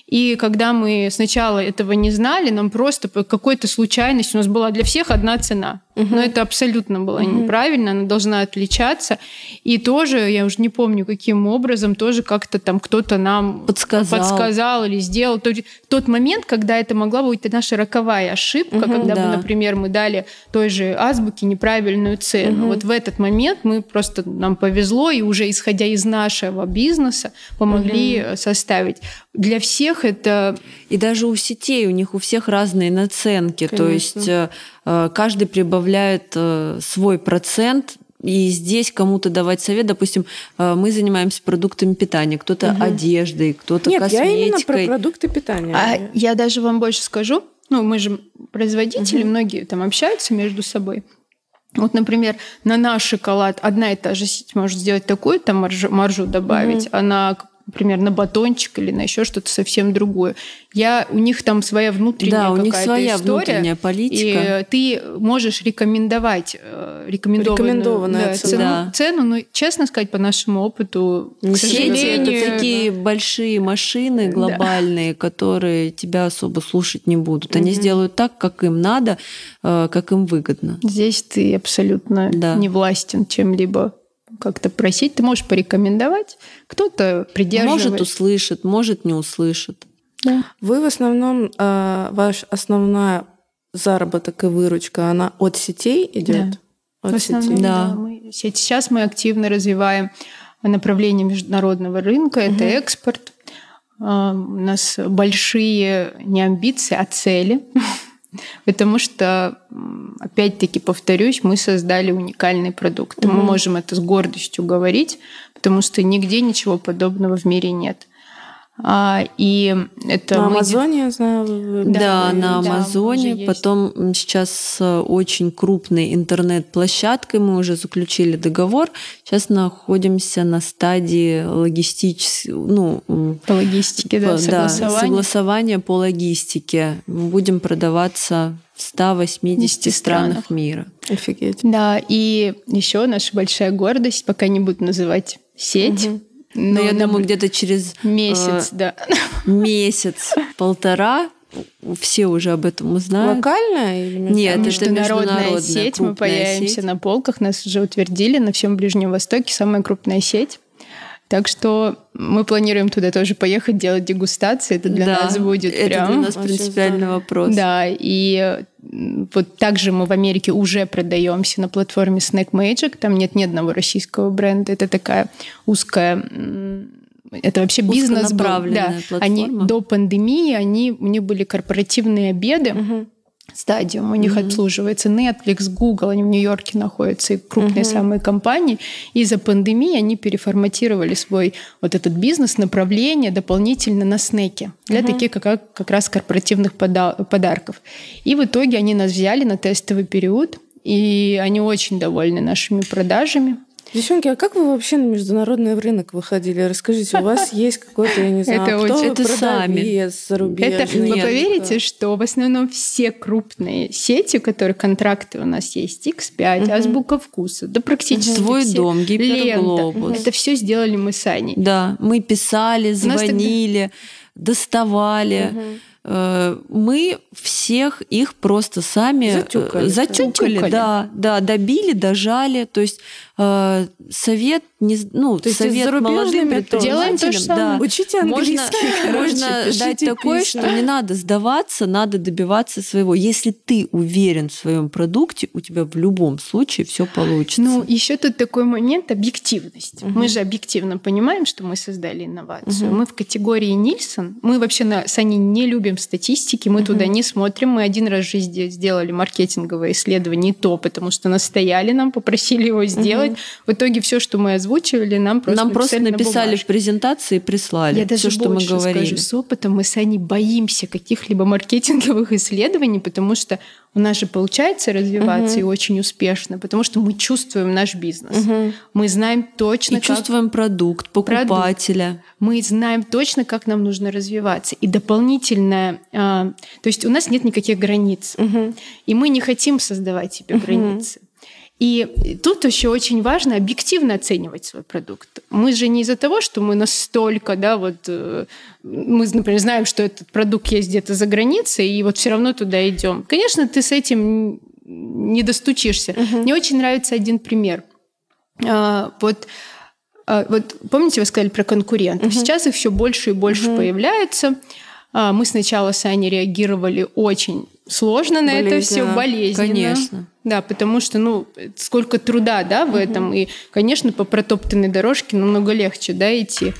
И когда мы сначала этого не знали, нам просто по какой-то случайности у нас была для всех одна цена. Но это абсолютно было неправильно, она должна отличаться. И тоже, я уже не помню, каким образом, тоже как-то там кто-то нам Подсказал. подсказал или сделал. Тот, тот момент, когда это могла быть наша роковая ошибка, когда да. бы, например, мы дали той же азбуке неправильную цену. Вот в этот момент мы просто нам повезло и уже исходя из нашего бизнеса помогли э, составить. Для всех это И даже у сетей, у них у всех разные наценки. То Конечно. есть э, э, каждый прибавляет э, свой процент. И здесь кому-то давать совет, допустим, мы занимаемся продуктами питания, кто-то одеждой, кто-то Нет, я именно про косметикой. продукты питания. А я даже вам больше скажу, ну, мы же производители, многие там общаются между собой. Вот, например, на наш шоколад одна и та же сеть может сделать такую там маржу, маржу добавить, а на, например, на батончик или на еще что-то совсем другое. Я, у них там своя внутренняя Да, у них своя история. внутренняя политика. И э, ты можешь рекомендовать э, рекомендованную Рекомендованная да, цену, Да. цену, но, честно сказать, по нашему опыту, к Сети это такие большие машины глобальные, которые тебя особо слушать не будут. Они сделают так, как им надо, э, как им выгодно. Здесь ты абсолютно Да. не властен чем-либо как-то просить. Ты можешь порекомендовать, кто-то придерживается. Может услышит, может не услышит. Вы в основном, э, ваш основная заработок и выручка, она от сетей идет? В От основном, сетей. Да. да, мы сеть. Сейчас мы активно развиваем направление международного рынка, это экспорт. А, У нас большие не амбиции, а цели. Потому что, опять-таки, повторюсь, мы создали уникальный продукт. И Мы можем это с гордостью говорить, потому что нигде ничего подобного в мире нет. А, И это На мы Амазоне, я знаю, Да, Да, на да, Амазоне. есть. Потом сейчас с очень крупной интернет-площадкой мы уже заключили договор. Сейчас находимся на стадии логистической, ну, по логистике, да, по- согласования. согласования по логистике. Мы будем продаваться в 180 10 странах странах. мира. Офигеть. Да, и еще наша большая гордость, пока не буду называть сеть, Но, я на думаю, где-то через месяц, да. э, месяц, полтора все уже об этом узнают. Локально или Нет, это Международная международная сеть, мы появимся сеть. на полках, нас уже утвердили на всем Ближнем Востоке, самая крупная сеть. Так что мы планируем туда тоже поехать делать дегустации. Это для Да, нас будет это прям... для нас принципиальный здорово. вопрос. Да, и вот также мы в Америке уже продаемся на платформе Snack Magic. Там нет ни одного российского бренда. Это такая узкая это вообще бизнес был. Да. Они платформа. до пандемии, они, у них были корпоративные обеды. Стадиум у них обслуживается Netflix, Google, они в Нью-Йорке находятся, и крупные самые компании. Из-за пандемии они переформатировали свой вот этот бизнес, направление дополнительно на снеки для таких как, как раз корпоративных пода- подарков. И в итоге они нас взяли на тестовый период, и они очень довольны нашими продажами. Девчонки, а как вы вообще на международный рынок выходили? Расскажите, у вас есть какой-то, я не знаю, Это кто очень- вы, Это сами. продавец зарубежный? Это, вы Нет. поверите, что в основном все крупные сети, которые контракты у нас есть, X5, Азбука вкуса, да практически Твой все. дом, Гиперглобус. Лента. Это все сделали мы с Аней. Да, мы писали, нас тогда- звонили, доставали. Э, Мы всех их просто сами э, Затюкали. затюкали, Затюкали. да, да, добили, дожали. То есть э, совет, не, ну, То совет зарубежными молодым то предпринимателям, да. Учите Можно, английский, короче, можно пишите дать такое, что не надо сдаваться, надо добиваться своего. Если ты уверен в своем продукте, у тебя в любом случае все получится. Ну, еще тут такой момент объективность. Мы же объективно понимаем, что мы создали инновацию. Мы в категории Нильсон. Мы вообще на Сани не любим статистики, мы туда не смотрим. Мы один раз в жизни сделали маркетинговое исследование, и то, потому что настояли нам, попросили его сделать. В итоге все, что мы озвучивали, нам просто Нам просто написали на в презентации прислали Я даже все, что мы больше говорили. скажу, с опытом мы с Аней боимся каких-либо маркетинговых исследований, потому что у нас же получается развиваться и очень успешно, потому что мы чувствуем наш бизнес. Мы знаем точно, И как... чувствуем продукт, покупателя. Мы знаем точно, как нам нужно развиваться. И дополнительное... а, то есть у нас нет никаких границ. И мы не хотим создавать себе границы. И тут еще очень важно объективно оценивать свой продукт. Мы же не из-за того, что мы настолько, да, вот э, мы, например, знаем, что этот продукт есть где-то за границей, и вот все равно туда идем. Конечно, ты с этим не достучишься. Мне очень нравится один пример. А, Вот а, вот помните, вы сказали про конкурентов? Сейчас их все больше и больше появляется. А, Мы сначала с Аней реагировали очень сложно на это все, Болезненно. болезненно. Конечно. Да, потому что, ну, сколько труда, да, в этом. И, конечно, по протоптанной дорожке намного легче, да, идти.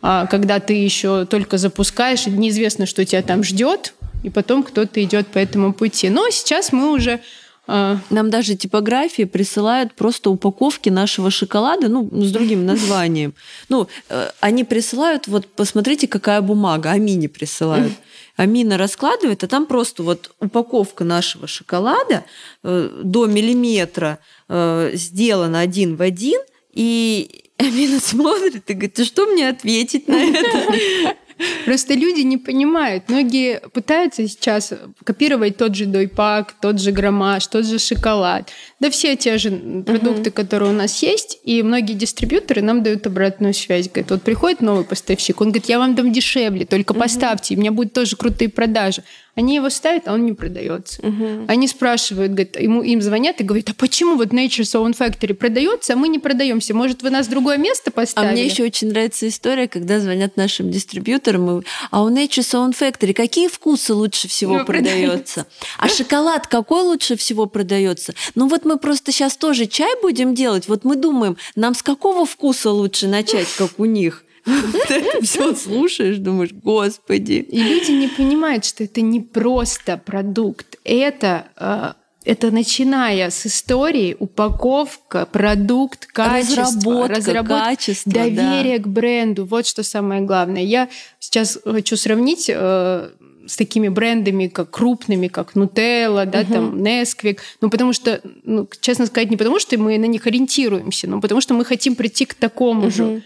А когда ты еще только запускаешь, неизвестно, что тебя там ждет, и потом кто-то идет по этому пути. Но сейчас мы уже а, Нам даже типографии присылают просто упаковки нашего шоколада, ну, с другим названием. Ну, э, они присылают, вот посмотрите, какая бумага, Амине присылают. Амина раскладывает, а там просто вот упаковка нашего шоколада э, до миллиметра э, сделана один в один, и Амина смотрит и говорит, а что мне ответить на это? Просто люди не понимают. Многие пытаются сейчас копировать тот же дойпак, тот же граммаж, тот же шоколад. Да все те же продукты, которые у нас есть. И многие дистрибьюторы нам дают обратную связь. Говорят, вот приходит новый поставщик, он говорит, я вам дам дешевле, только поставьте, и у меня будут тоже крутые продажи. Они его ставят, а он не продается. Они спрашивают, говорят, ему, им звонят и говорят, а почему вот Nature's Own Factory продается, а мы не продаемся? Может, вы нас в другое место поставили? А мне еще очень нравится история, когда звонят нашим дистрибьюторам, и, а у Nature's Own Factory какие вкусы лучше всего Ну, продается? А шоколад какой лучше всего продается? Ну вот мы просто сейчас тоже чай будем делать, вот мы думаем, нам с какого вкуса лучше начать, как у них? Ты это все слушаешь, думаешь, господи. И люди не понимают, что это не просто продукт. Это, э, это начиная с истории, упаковка, продукт, качество, Разработка, качество, доверие к бренду. Вот что самое главное. Я сейчас хочу сравнить э, с такими брендами, как крупными, как Nutella, да, там Nesquik. Ну, потому что, ну, честно сказать, не потому что мы на них ориентируемся, но потому что мы хотим прийти к такому же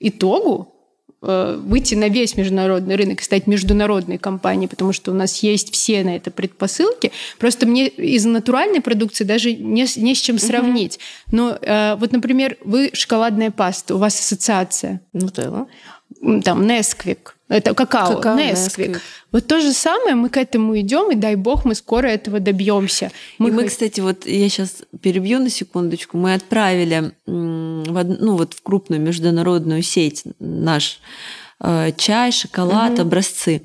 итогу, э, выйти на весь международный рынок и стать международной компанией, потому что у нас есть все на это предпосылки. Просто мне из натуральной продукции даже не, не с чем сравнить. Но э, вот, например, вы шоколадная паста, у вас ассоциация. Нутелла. М, Там Nesquik. Это какао, Какао, Nesquik. Nesquik. Вот то же самое, мы к этому идем, и дай бог, мы скоро этого добьемся. Мы, и мы, хот- кстати, вот я сейчас перебью на секундочку. Мы отправили в, од- ну, вот в крупную международную сеть наш э, чай, шоколад, образцы.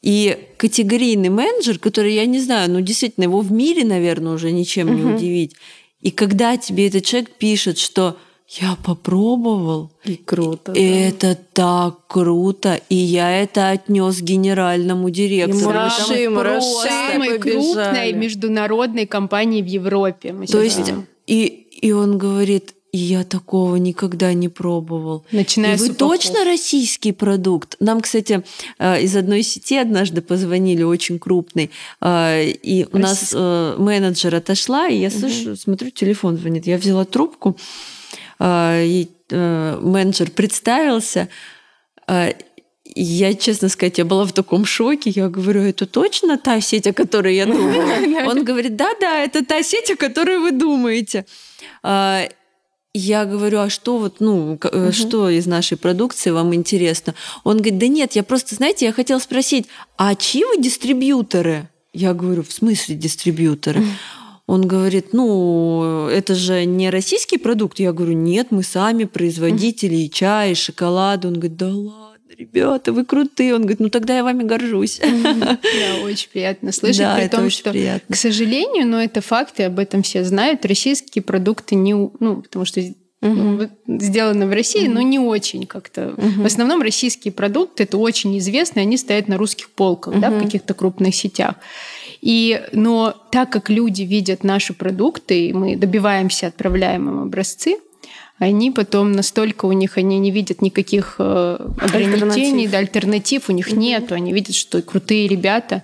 И категорийный менеджер, который, я не знаю, ну действительно его в мире, наверное, уже ничем не удивить. И когда тебе этот человек пишет, что я попробовал, И круто. да. это так круто, и я это отнес генеральному директору. Там ему просто- расши. самой крупной международной компании в Европе. Мы То есть, видим. и, и он говорит, я такого никогда не пробовал. Начиная и с вы упаковки. точно российский продукт? Нам, кстати, э, из одной сети однажды позвонили, очень крупный, э, и у нас э, менеджер отошла, и я слышу, смотрю, телефон звонит. Я взяла трубку, и э, менеджер представился, и я, честно сказать, я была в таком шоке. Я говорю, это точно та сеть, о которой я думала? Он говорит, да-да, это та сеть, о которой вы думаете. А, Я говорю, а что вот, ну, э, что из нашей продукции вам интересно? Он говорит, да нет, я просто, знаете, я хотела спросить, а чьи вы дистрибьюторы? Я говорю, в смысле дистрибьюторы? Он говорит, ну, это же не российский продукт. Я говорю, нет, мы сами производители и чая, и шоколада. Он говорит, да ладно, ребята, вы крутые. Он говорит, ну тогда я вами горжусь. Да, очень приятно слышать, Да, при это том, очень что, приятно. к сожалению, но это факты, об этом все знают, российские продукты не, ну, потому что вот сделано в России, но не очень как-то. В основном российские продукты это очень известно, и они стоят на русских полках, да, в каких-то крупных сетях. И, но так как люди видят наши продукты, и мы добиваемся, отправляем им образцы, они потом настолько у них они не видят никаких э, ограничений, Альтернатив. да, альтернатив у них нету, они видят, что крутые ребята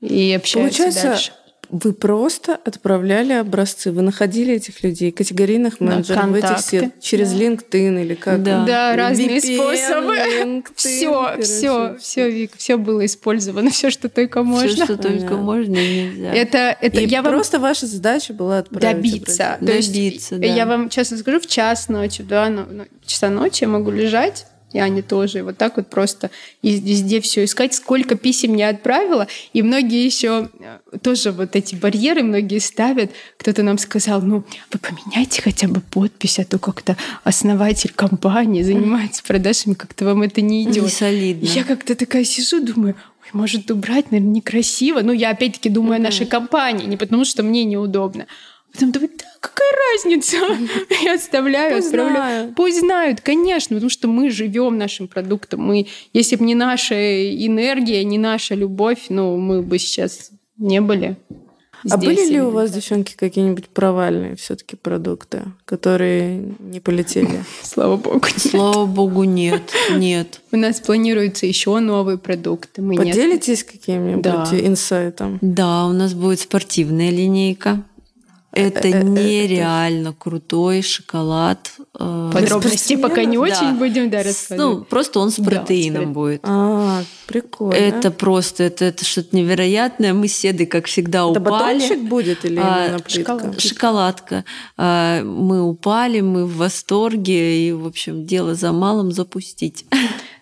и общаются Получается, дальше. Вы просто отправляли образцы, вы находили этих людей, категорийных Да, менеджеров в этих сеть, через LinkedIn или как? Да. Да, разные VPN, способы. LinkedIn, Все, короче, все, все, Вик, все было использовано, все, что только Все, можно. что только можно и нельзя. Это, это И я вам просто ваша задача была отправить добиться. образцы. То есть Добиться, да. Я вам честно скажу, в час ночи, да, ну, ну, часа ночи я могу лежать, и они тоже, и вот так вот просто везде все искать, сколько писем я отправила, и многие еще э, тоже вот эти барьеры многие ставят. Кто-то нам сказал, ну, вы поменяйте хотя бы подпись, а то как-то основатель компании занимается продажами, как-то вам это не идет. Не солидно. Я как-то такая сижу, думаю, ой, может убрать, наверное, некрасиво. Ну, я опять-таки думаю о нашей компании, не потому что мне неудобно. Потом думаю, да, какая разница? Я отставляю, Пусть отправляю. знают. Пусть знают, конечно, потому что мы живем нашим продуктом. Мы, если бы не наша энергия, не наша любовь, ну, мы бы сейчас не были. А здесь были ли у вас, девчонки, какие-нибудь провальные все-таки продукты, которые не полетели? Слава богу. нет. Слава богу, нет, нет. У нас планируются еще новые продукты. Мы Поделитесь каким-нибудь Да. инсайтом? Да, у нас будет спортивная линейка. Это нереально крутой шоколад. э, Подробности пока не Да. очень будем да, с- рассказывать. Ну, просто он с протеином будет. А, прикольно. Это просто, это, это что-то невероятное. Мы с Седой, как всегда, Это упали. батончик будет или А, именно плитка? шоколад. Шоколадка. А, Мы упали, мы в восторге, и, в общем, дело за малым запустить.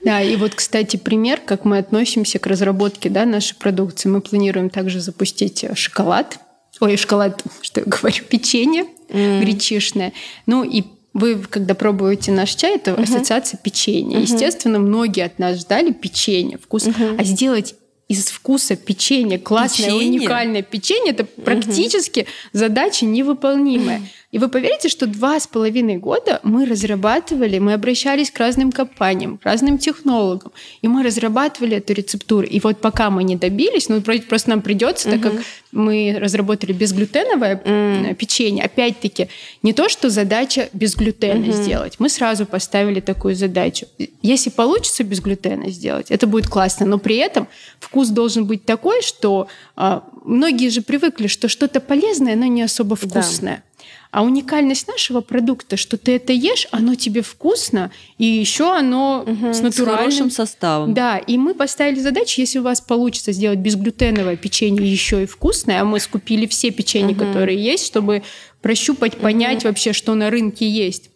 Да, и вот, кстати, пример, как мы относимся к разработке да, нашей продукции. Мы планируем также запустить шоколад. Ой, шоколад, что я говорю, печенье mm. гречишное. Ну и вы, когда пробуете наш чай, это uh-huh. ассоциация печенья. Uh-huh. Естественно, многие от нас ждали печенье, вкус. Uh-huh. А сделать из вкуса печенье, классное, печенье? уникальное печенье, это практически угу. задача невыполнимая. И вы поверите, что два с половиной года мы разрабатывали, мы обращались к разным компаниям, к разным технологам, и мы разрабатывали эту рецептуру. И вот пока мы не добились, ну просто нам придется, угу. так как мы разработали безглютеновое mm. печенье, опять-таки не то, что задача без глютена угу. сделать, мы сразу поставили такую задачу. Если получится без глютена сделать, это будет классно, но при этом вкус должен быть такой, что а, многие же привыкли, что что-то полезное, но не особо вкусное. Да. А уникальность нашего продукта, что ты это ешь, оно тебе вкусно, и еще оно угу, с натуральным... С хорошим составом. Да, и мы поставили задачу, если у вас получится сделать безглютеновое печенье еще и вкусное, а мы скупили все печенья, угу. которые есть, чтобы прощупать, понять угу. вообще, что на рынке есть.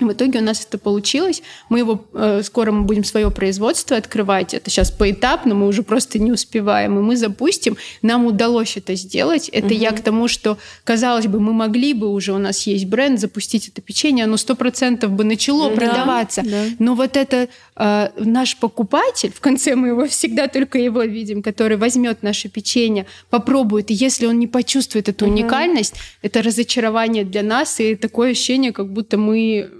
В итоге у нас это получилось. Мы его э, скоро мы будем свое производство открывать. Это сейчас поэтапно, мы уже просто не успеваем. И мы запустим. Нам удалось это сделать. Это угу. я к тому, что казалось бы, мы могли бы уже у нас есть бренд запустить это печенье, оно сто процентов бы начало да, продаваться. Да. Но вот это э, наш покупатель, в конце мы его всегда только его видим, который возьмет наше печенье, попробует, и если он не почувствует эту угу. уникальность, это разочарование для нас и такое ощущение, как будто мы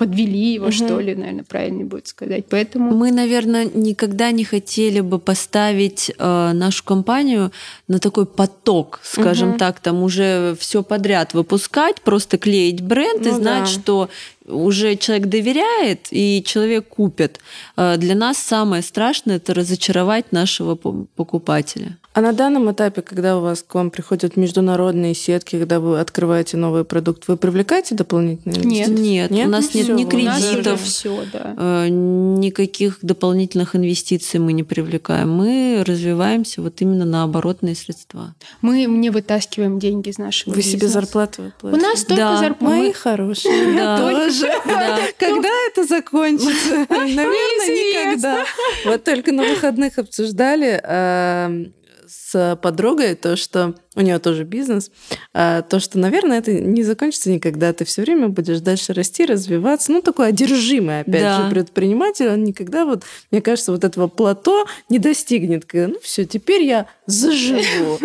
подвели его, угу. что ли, наверное, правильнее будет сказать. Поэтому мы, наверное, никогда не хотели бы поставить э, нашу компанию на такой поток, скажем угу. так, там уже все подряд выпускать, просто клеить бренд ну, и знать, да. что уже человек доверяет, и человек купит. Э, для нас самое страшное это разочаровать нашего покупателя. А на данном этапе, когда у вас к вам приходят международные сетки, когда вы открываете новый продукт, вы привлекаете дополнительные инвестиции? Нет, нет, у нас ну, нет ни кредитов, все, да. Э, никаких дополнительных инвестиций мы не привлекаем. Мы развиваемся вот именно на оборотные средства. Мы не вытаскиваем деньги из нашего Вы бизнеса. себе зарплату платите? У нас только да. зарплата. Мои хорошие. Да. Тоже. Когда это закончится? Наверное, никогда. Вот только на выходных обсуждали эм, с подругой то, что у нее тоже бизнес, а, то, что, наверное, это не закончится никогда. Ты все время будешь дальше расти, развиваться. Ну, такой одержимый, опять да. же, предприниматель. Он никогда, вот, мне кажется, вот этого плато не достигнет. Ну, все, теперь я заживу.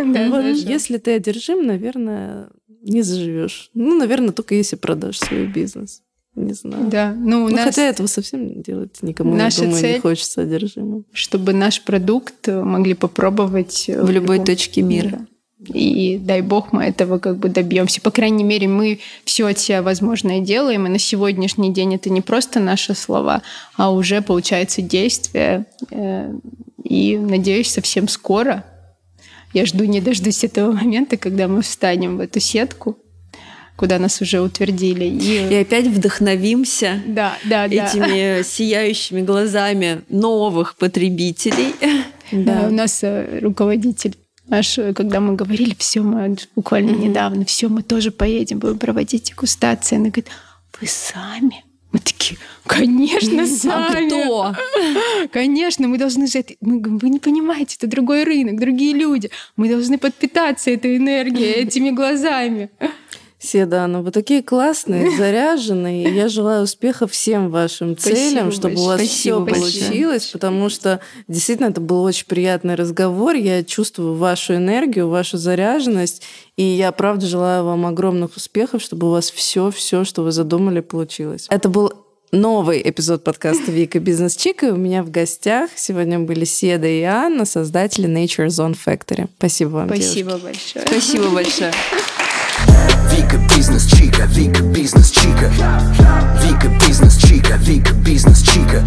Если ты одержим, наверное, не заживешь. Ну, наверное, только если продашь свой бизнес. Не знаю. Да, ну, ну нас... хотя этого совсем делать никому, Наша я думаю, цель, не хочется содержимым. Чтобы наш продукт могли попробовать в, в любой точке мира. мира. И дай бог мы этого как бы добьемся. По крайней мере, мы все от себя возможное делаем. И на сегодняшний день это не просто наши слова, а уже получается действие. Э, и надеюсь, совсем скоро. Я жду не дождусь этого момента, когда мы встанем в эту сетку куда нас уже утвердили. И, и опять вдохновимся да, да, этими да. сияющими глазами новых потребителей. Да, да у нас э, руководитель наш, когда мы говорили, все, мы буквально mm-hmm. недавно, все, мы тоже поедем, будем проводить дегустации. Она говорит, вы сами? Мы такие, конечно, сами. А кто? Конечно, мы должны же... Мы, вы не понимаете, это другой рынок, другие люди. Мы должны подпитаться этой энергией, этими глазами. Седана, вы такие классные, заряженные. Я желаю успеха всем вашим целям, чтобы большое. у вас все получилось, потому что действительно это был очень приятный разговор. Я чувствую вашу энергию, вашу заряженность, и я правда желаю вам огромных успехов, чтобы у вас все, все, что вы задумали, получилось. Это был новый эпизод подкаста Вика Бизнес Чика. У меня в гостях сегодня были Седа и Анна, создатели Nature Zone Factory. Спасибо вам, Спасибо девушки. большое. Спасибо большое. Вика бизнес чика, Вика бизнес чика Вика бизнес чика, Вика бизнес чика